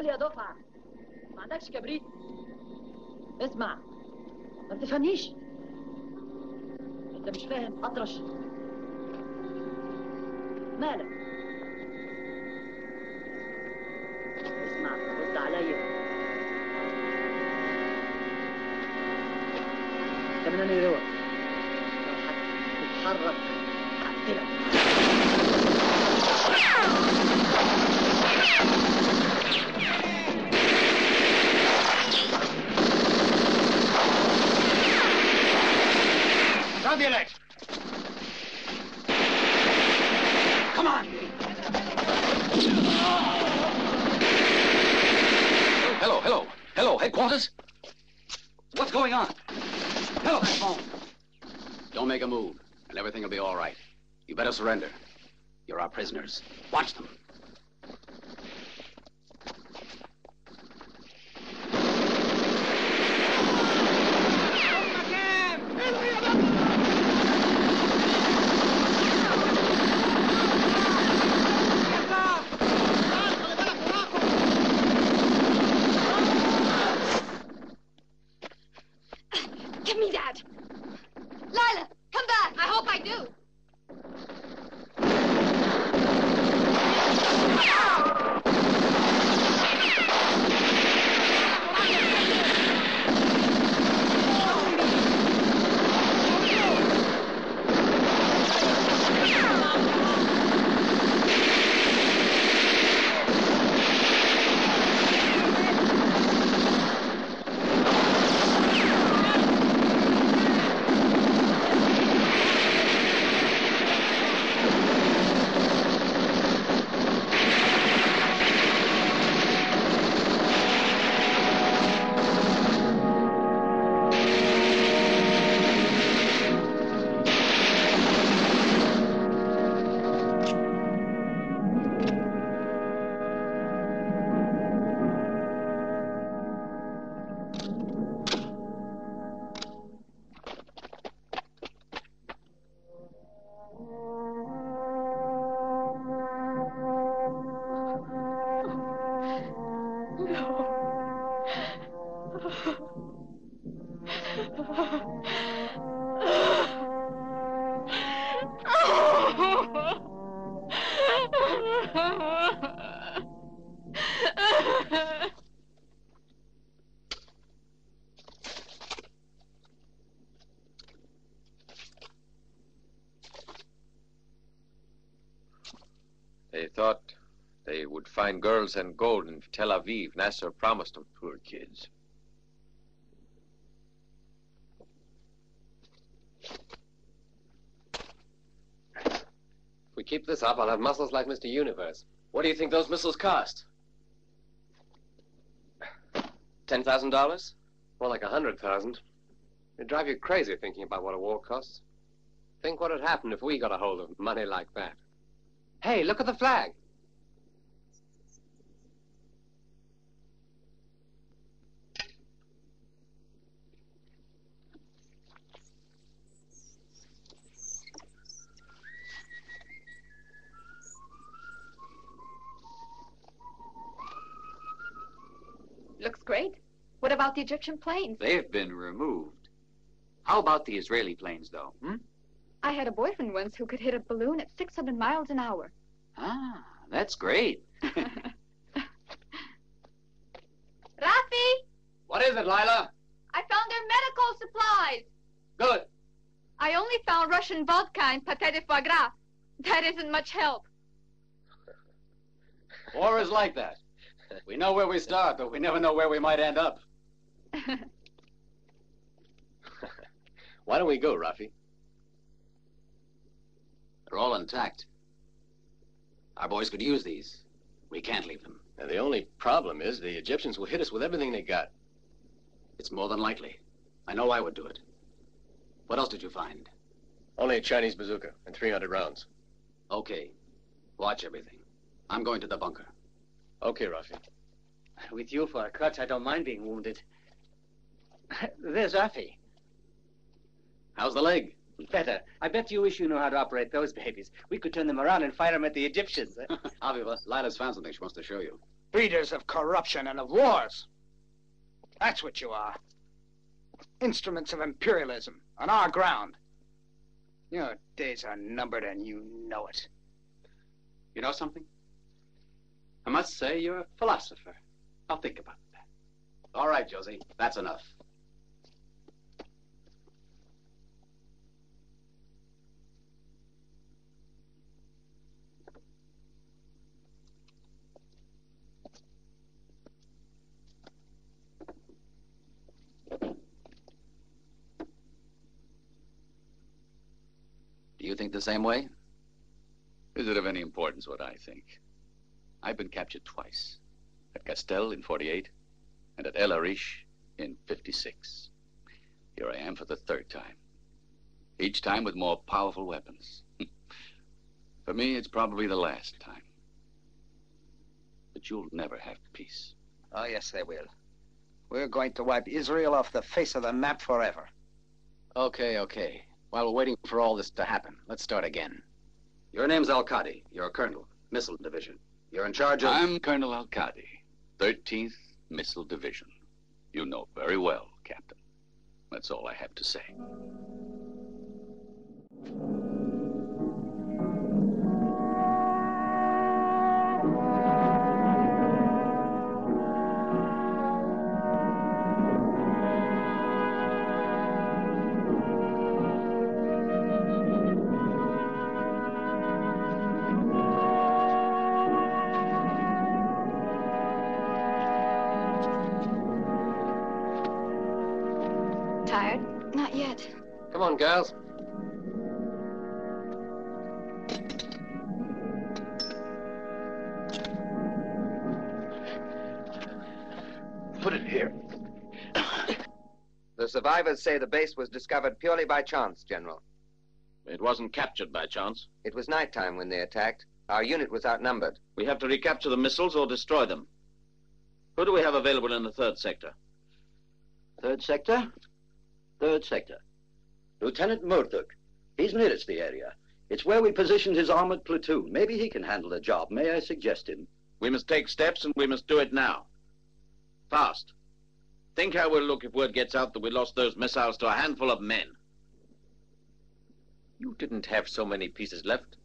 قول يا دفعة. ما عندكش كبريت؟ اسمع ما بتفهمنيش. انت مش فاهم اطرش. Surrender. Find girls and gold in Tel Aviv. Nasser promised them. Poor kids. If we keep this up, I'll have muscles like Mr. Universe. What do you think those missiles cost? Ten thousand dollars? More like a hundred thousand. It'd drive you crazy thinking about what a war costs. Think what would happen if we got a hold of money like that. Hey, look at the flag. Looks great. What about the Egyptian planes? They've been removed. How about the Israeli planes, though? Hmm? I had a boyfriend once who could hit a balloon at 600 miles an hour. Ah, that's great. *laughs* Rafi! What is it, Lila? I found their medical supplies. Good. I only found Russian vodka and pâté de foie gras. That isn't much help. War is like that. We know where we start, but we never know where we might end up. *laughs* Why don't we go, Rafi? They're all intact. Our boys could use these. We can't leave them. And the only problem is the Egyptians will hit us with everything they got. It's more than likely. I know I would do it. What else did you find? Only a Chinese bazooka and 300 rounds. Okay. Watch everything. I'm going to the bunker. Okay, Rafi. With you for a crutch, I don't mind being wounded. There's Rafi. How's the leg? Better. I bet you wish you knew how to operate those babies. We could turn them around and fire them at the Egyptians. *laughs* Aviva, Lila's found something she wants to show you. Breeders of corruption and of wars. That's what you are. Instruments of imperialism on our ground. Your days are numbered and you know it. You know something? I must say you're a philosopher. I'll think about that. All right, Josie. That's enough. Do you think the same way? Is it of any importance what I think? I've been captured twice. At Castel in 48 and at El Arish in 56. Here I am for the third time. Each time with more powerful weapons. *laughs* for me, it's probably the last time. But you'll never have peace. Oh, yes, they will. We're going to wipe Israel off the face of the map forever. Okay, okay. While we're waiting for all this to happen, let's start again. Your name's Al-Qadi. You're a colonel, missile division. You're in charge of... I'm Colonel Al-Qadi, 13th Missile Division. You know very well, Captain. That's all I have to say. Survivors say the base was discovered purely by chance, General. It wasn't captured by chance. It was nighttime when they attacked. Our unit was outnumbered. We have to recapture the missiles or destroy them. Who do we have available in the third sector? Third sector? Third sector. Lieutenant Murdoch. He's nearest the area. It's where we positioned his armored platoon. Maybe he can handle the job. May I suggest him? We must take steps, and we must do it now. Fast. Think how we'll look if word gets out that we lost those missiles to a handful of men. You didn't have so many pieces left.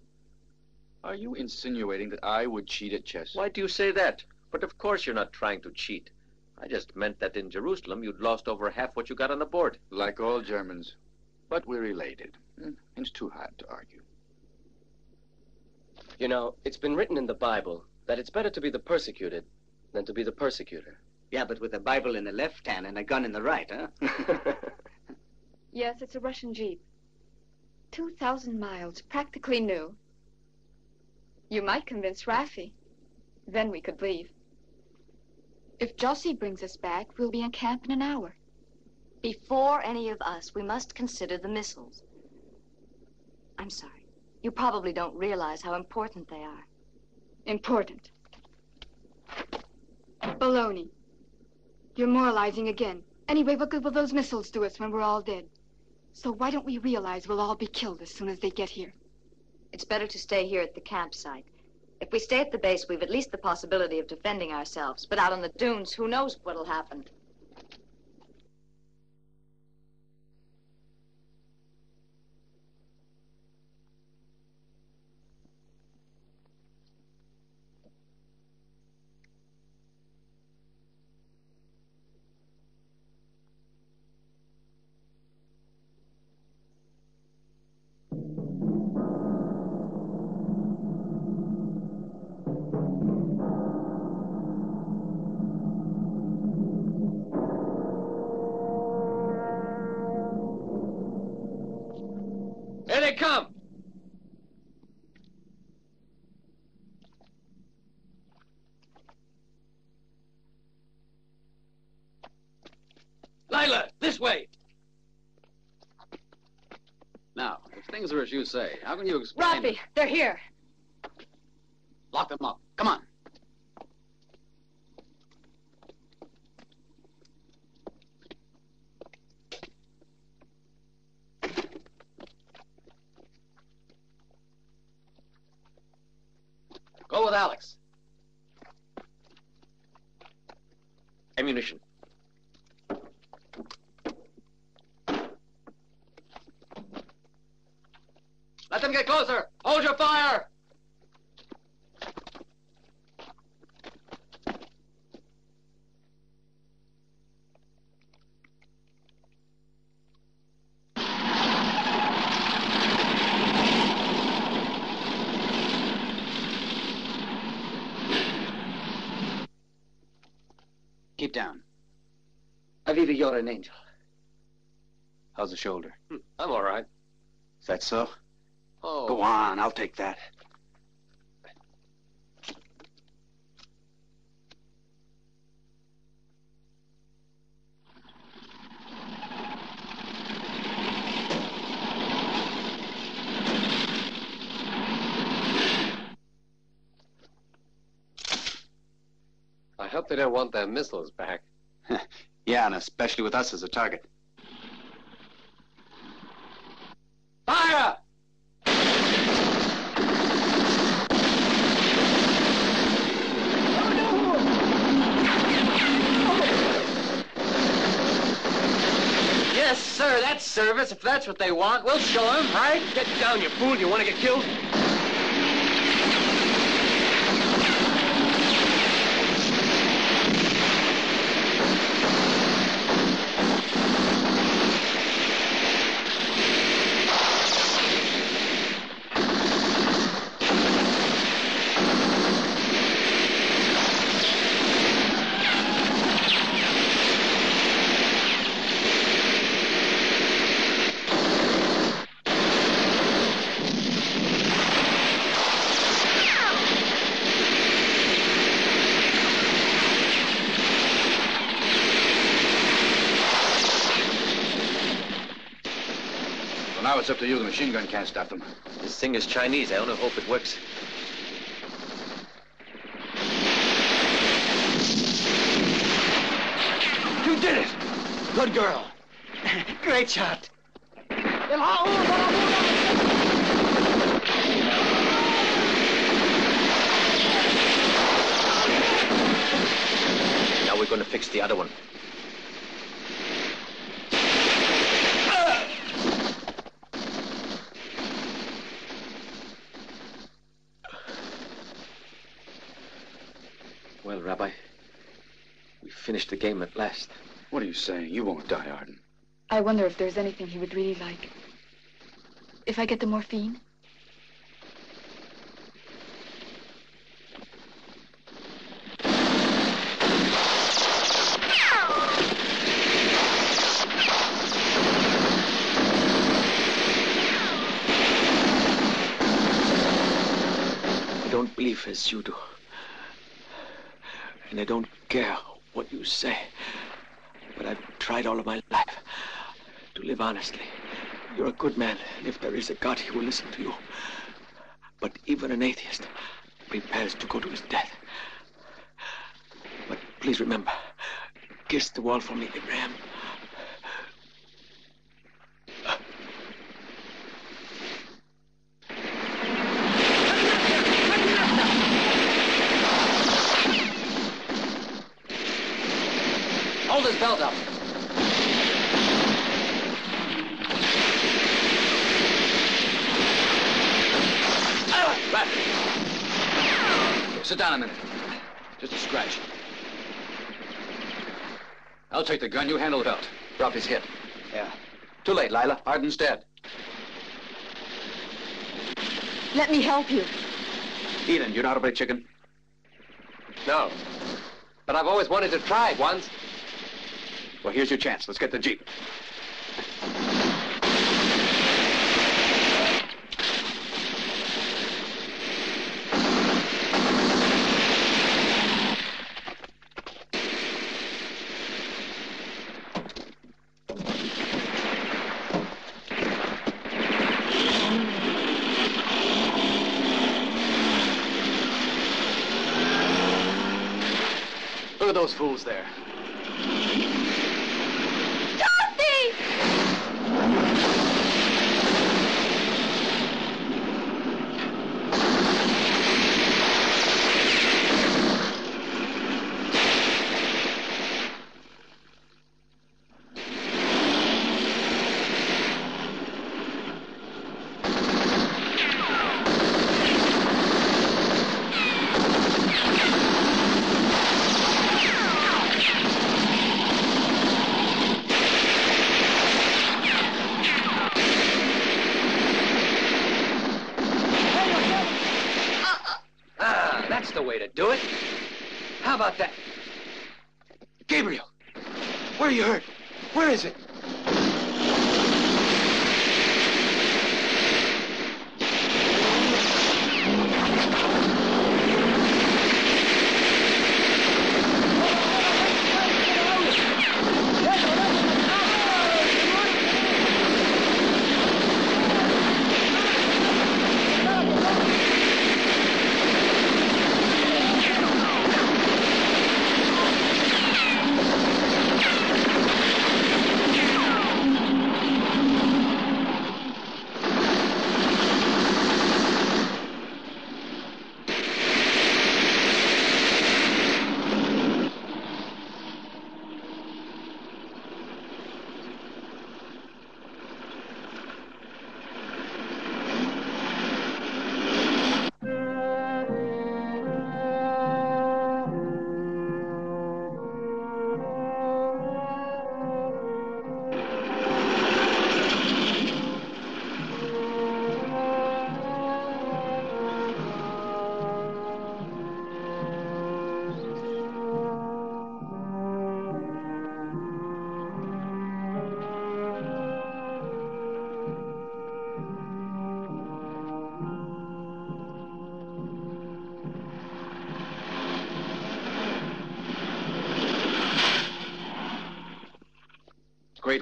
Are you insinuating that I would cheat at chess? Why do you say that? But of course you're not trying to cheat. I just meant that in Jerusalem you'd lost over half what you got on the board. Like all Germans. But we're related. Hmm, It's too hard to argue. You know, it's been written in the Bible that it's better to be the persecuted than to be the persecutor. Yeah, but with a Bible in the left hand and a gun in the right, huh? *laughs* Yes, it's a Russian Jeep. 2,000 miles, practically new. You might convince Rafi. Then we could leave. If Josie brings us back, we'll be in camp in an hour. Before any of us, we must consider the missiles. I'm sorry. You probably don't realize how important they are. Important. Baloney. You're moralizing again. Anyway, what good will those missiles do us when we're all dead? So why don't we realize we'll all be killed as soon as they get here? It's better to stay here at the campsite. If we stay at the base, we've at least the possibility of defending ourselves. But out on the dunes, who knows what'll happen? As you say, how can you explain... Rafi, they're here. Lock them up. Come on. Go with Alex. ammunition. Let them get closer. Hold your fire. Keep down. Aviva, an angel. How's the shoulder? Hmm, I'm all right. Is that so? Oh. Go on, I'll take that. I hope they don't want their missiles back. *laughs* yeah, and especially with us as a target. Fire! Yes, sir, that's service. If that's what they want, we'll show them, right? Get down, you fool. You want to get killed? It's up to you. The machine gun can't stop them. This thing is Chinese. I only hope it works. You did it! Good girl. *laughs* Great shot. Now we're going to fix the other one. Well, Rabbi, we finished the game at last. What are you saying? You won't die, Arden. I wonder if there's anything he would really like. If I get the morphine? I don't believe as you do. And I don't care what you say. But I've tried all of my life to live honestly. You're a good man, and if there is a God, he will listen to you. But even an atheist prepares to go to his death. But please remember, kiss the wall for me, Abraham. Hold his belt up. Ah, Back. Sit down a minute. Just a scratch. I'll take the gun. You handle the belt. Drop his hip. Yeah. Too late, Lila. Arden's dead. Let me help you. Eden, you know how to play chicken? No. But I've always wanted to try once. Well, here's your chance. Let's get the Jeep. Look at those fools there.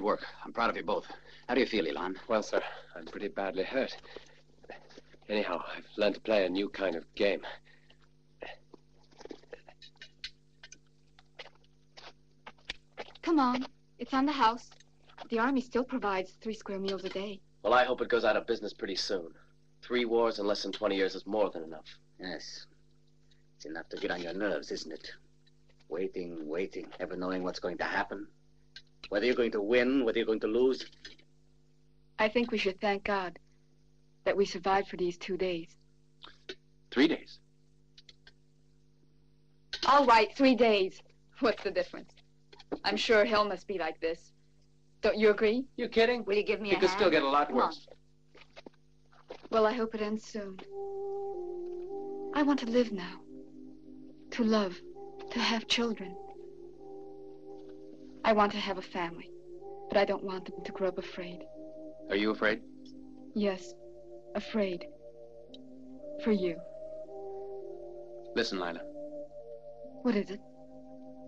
Great work. I'm proud of you both. How do you feel, Elon? Well, sir, I'm pretty badly hurt. Anyhow, I've learned to play a new kind of game. Come on. It's on the house. The army still provides three square meals a day. Well, I hope it goes out of business pretty soon. Three wars in less than 20 years is more than enough. Yes. It's enough to get on your nerves, isn't it? Waiting, waiting, never knowing what's going to happen. Whether you're going to win, whether you're going to lose. I think we should thank God that we survived for these two days. Three days. All right, three days. What's the difference? I'm sure hell must be like this. Don't you agree? You're kidding? Will you give me It a could hand? still get a lot Come on. worse. Well, I hope it ends soon. I want to live now. To love. To have children. I want to have a family. But I don't want them to grow up afraid. Are you afraid? Yes, afraid. For you. Listen, Lila. What is it?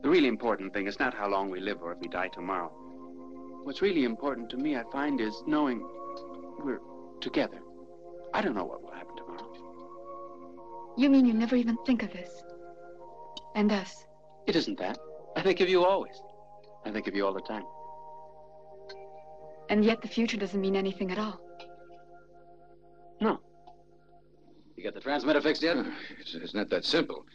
The really important thing is not how long we live or if we die tomorrow. What's really important to me, I find, is knowing we're together. I don't know what will happen tomorrow. You mean you never even think of this? And us? It isn't that. I think of you always. I think of you all the time. And yet the future doesn't mean anything at all. No. You got the transmitter fixed yet? *sighs* It's, it's not that simple.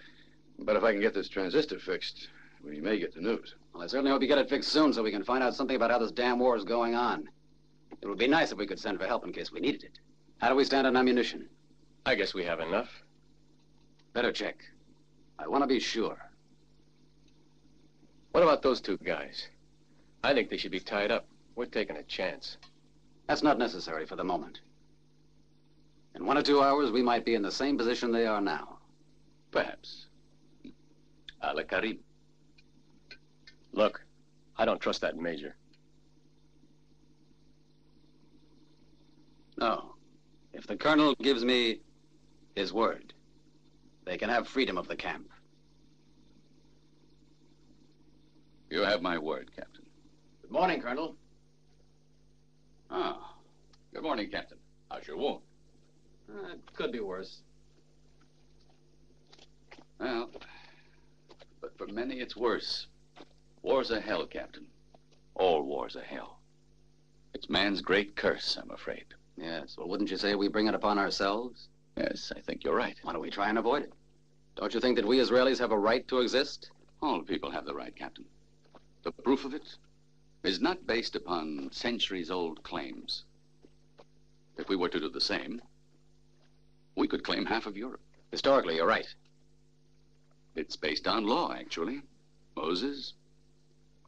But if I can get this transistor fixed, we may get the news. Well, I certainly hope you get it fixed soon so we can find out something about how this damn war is going on. It would be nice if we could send for help in case we needed it. How do we stand on ammunition? I guess we have enough. Better check. I want to be sure. What about those two guys? I think they should be tied up. We're taking a chance. That's not necessary for the moment. In one or two hours, we might be in the same position they are now. Perhaps. Ala Karim. Look, I don't trust that major. No. If the colonel gives me his word, they can have freedom of the camp. You have my word, Captain. Good morning, Colonel. Ah. Good morning, Captain. How's your wound? Uh, it could be worse. Well, but for many it's worse. War's a hell, Captain. All wars are hell. It's man's great curse, I'm afraid. Yes, well, wouldn't you say we bring it upon ourselves? Yes, I think you're right. Why don't we try and avoid it? Don't you think that we Israelis have a right to exist? All people have the right, Captain. The proof of it is not based upon centuries old claims. If we were to do the same, we could claim half of Europe. Historically, you're right. It's based on law, actually. Moses,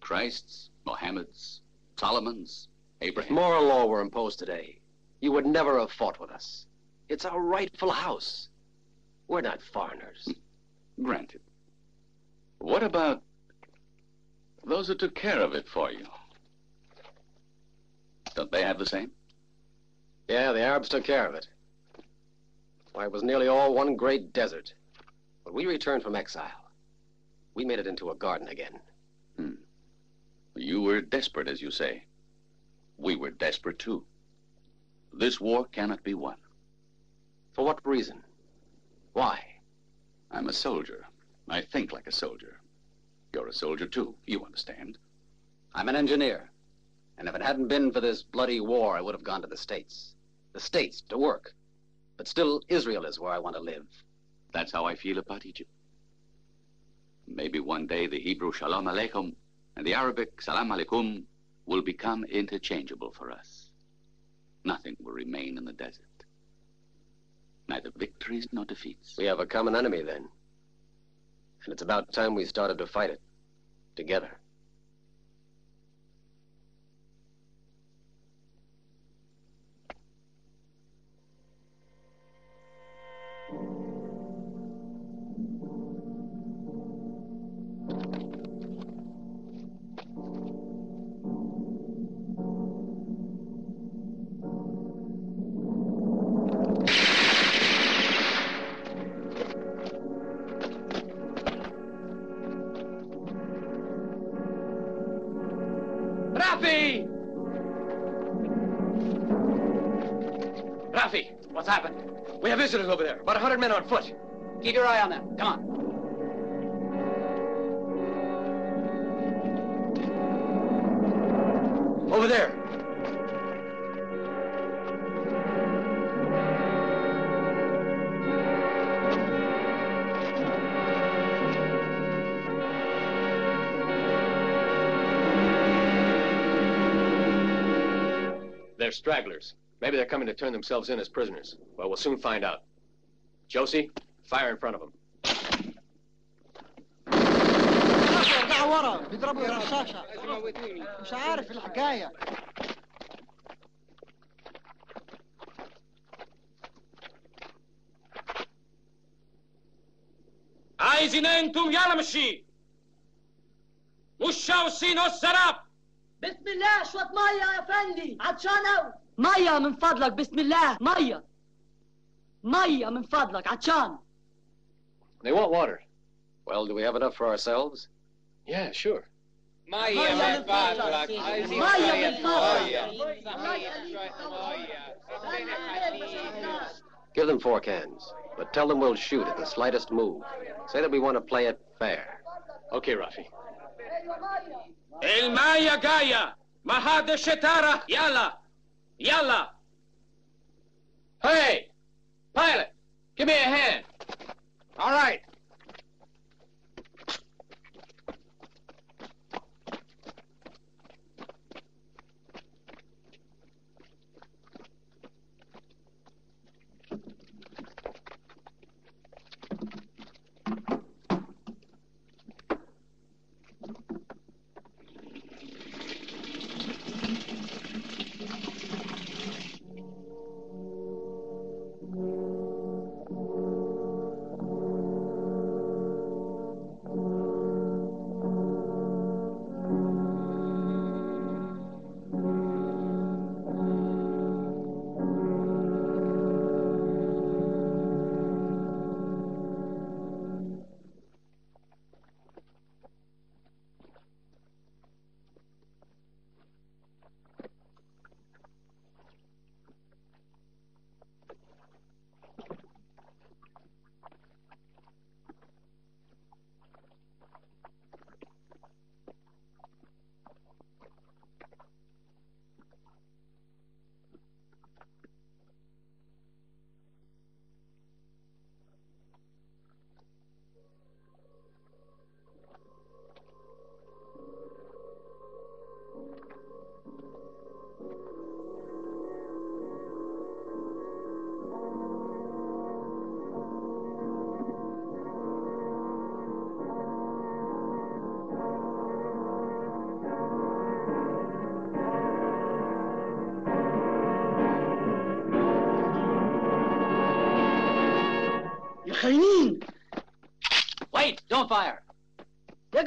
Christ's, Mohammed's, Solomon's, If moral law were imposed today, you would never have fought with us. It's our rightful house. We're not foreigners. Hmm. Granted. What about those who took care of it for you? Don't they have the same? Yeah, the Arabs took care of it. Why, it was nearly all one great desert. When we returned from exile, we made it into a garden again. Hmm. You were desperate, as you say. We were desperate, too. This war cannot be won. For what reason? Why? I'm a soldier. I think like a soldier. You're a soldier, too. You understand. I'm an engineer. And if it hadn't been for this bloody war, I would have gone to the States. The States, to work. But still, Israel is where I want to live. That's how I feel about Egypt. Maybe one day the Hebrew Shalom Aleichem and the Arabic Salam Alaikum will become interchangeable for us. Nothing will remain in the desert. Neither victories nor defeats. We have a common enemy then. And it's about time we started to fight it. Together. Visitors over there, about a hundred men on foot. Keep your eye on them. Come on. Over there. They're stragglers. Maybe they're coming to turn themselves in as prisoners. Well, we'll soon find out. Josie, fire in front of them. ارجع ورا بيضربوا بالرشاشة مش عارف الحكاية عايزين انتم يلا مشي وشا والسين والسراب بسم الله شوية مية يا فندي عطشان أوي مية من فضلك بسم الله مية مية من فضلك عطشان They want water. Well, do we have enough for ourselves? Yeah, sure. مية من فضلك مية من فضلك Give them four cans, but tell them we'll shoot at the slightest move. Say that we want to play it fair. Okay, Rafi. المية جاية ما هذا الشتارة يلا Yalla! Hey! Pilot, give me a hand. All right.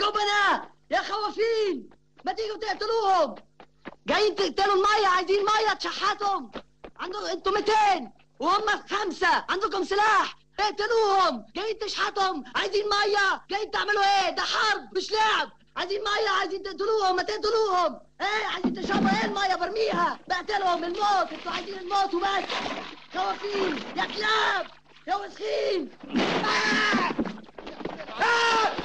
يا يا خوافين ما تيجوا تقتلوهم! جايين تقتلوا المية! عايزين مية تشحتهم عندكم أنتوا 200 وهم خمسة! عندكم سلاح! اقتلوهم! جايين تشحتهم عايزين مية! جايين تعملوا إيه؟ ده حرب! مش لعب! عايزين مية! عايزين تقتلوهم! ما تقتلوهم! إيه؟ عايزين تشربوا إيه المية؟ برميها! بقتلهم! الموت! أنتوا عايزين الموت وبس! خوافين يا كلاب! يا وسخين! آه! آه!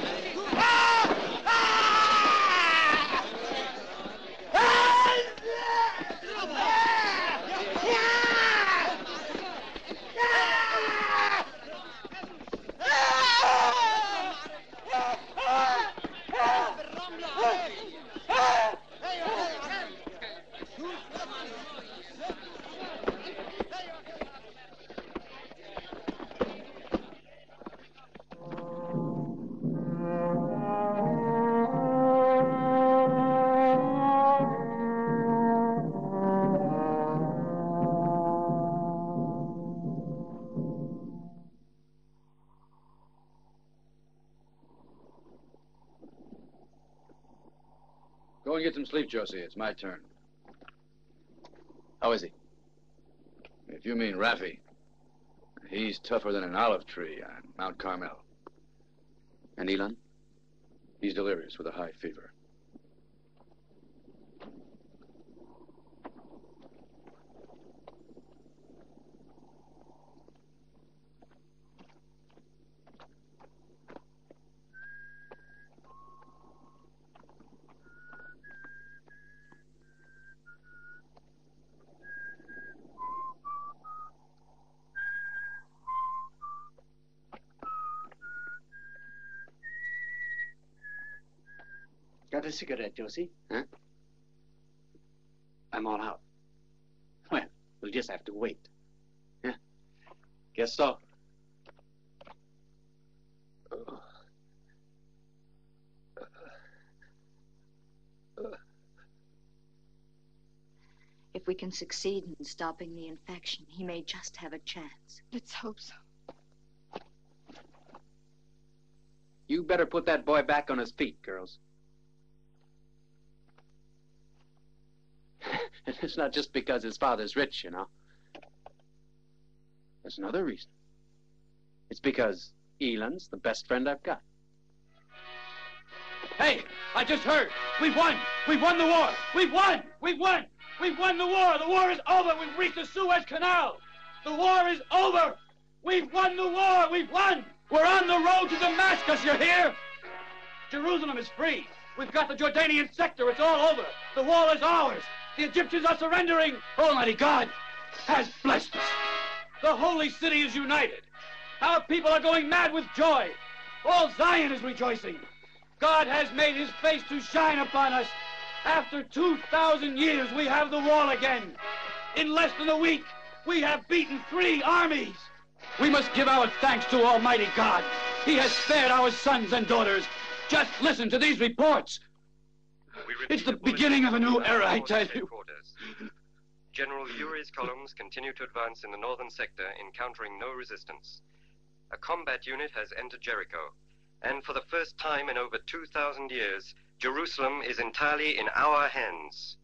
Sleep, Josie. It's my turn. How is he? If you mean Rafi, he's tougher than an olive tree on Mount Carmel. And Elon? He's delirious with a high fever. Got a cigarette, Josie? Huh? I'm all out. Well, we'll just have to wait. Yeah. Guess so. If we can succeed in stopping the infection, he may just have a chance. Let's hope so. You better put that boy back on his feet, girls. And it's not just because his father's rich, you know. There's another reason. It's because Elon's the best friend I've got. Hey, I just heard. We've won. We've won the war. We've won. We've won. We've won the war. The war is over. We've reached the Suez Canal. The war is over. We've won the war. We've won. We're on the road to Damascus. You hear? Jerusalem is free. We've got the Jordanian sector. It's all over. The wall is ours. The Egyptians are surrendering. Almighty God has blessed us. The holy city is united. Our people are going mad with joy. All Zion is rejoicing. God has made his face to shine upon us. After 2,000 years, we have the wall again. In less than a week, we have beaten three armies. We must give our thanks to Almighty God. He has spared our sons and daughters. Just listen to these reports. It's the beginning of a new era, I tell you. General Uri's columns continue to advance in the northern sector, encountering no resistance. A combat unit has entered Jericho, and for the first time in over 2,000 years, Jerusalem is entirely in our hands.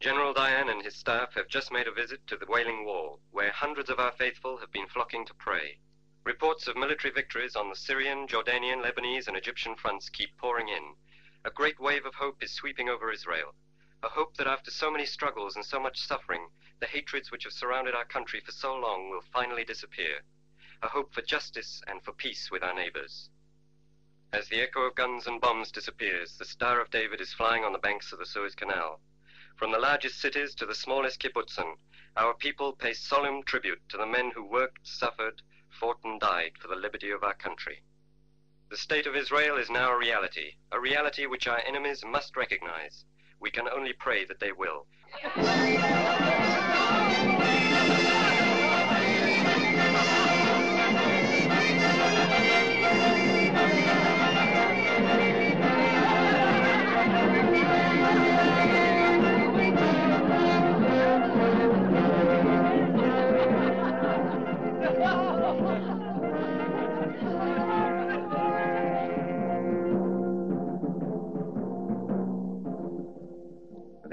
General Dayan and his staff have just made a visit to the Wailing Wall, where hundreds of our faithful have been flocking to pray. Reports of military victories on the Syrian, Jordanian, Lebanese, and Egyptian fronts keep pouring in. A great wave of hope is sweeping over Israel. A hope that after so many struggles and so much suffering, the hatreds which have surrounded our country for so long will finally disappear. A hope for justice and for peace with our neighbors. As the echo of guns and bombs disappears, the Star of David is flying on the banks of the Suez Canal. From the largest cities to the smallest kibbutzim, our people pay solemn tribute to the men who worked, suffered, fought, and died for the liberty of our country. The state of Israel is now a reality, a reality which our enemies must recognize. We can only pray that they will.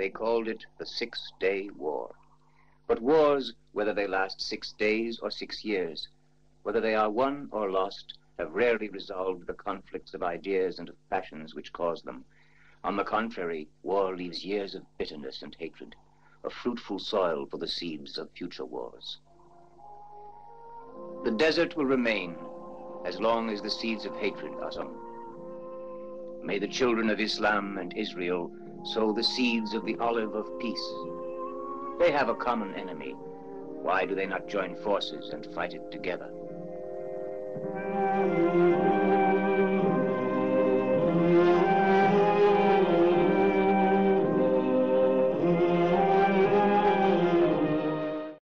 Called it the Six Day War. But wars, whether they last six days or six years, whether they are won or lost, have rarely resolved the conflicts of ideas and of passions which cause them. On the contrary, war leaves years of bitterness and hatred, a fruitful soil for the seeds of future wars. The desert will remain as long as the seeds of hatred are sown. May the children of Islam and Israel sow the seeds of the olive of peace. They have a common enemy. Why do they not join forces and fight it together?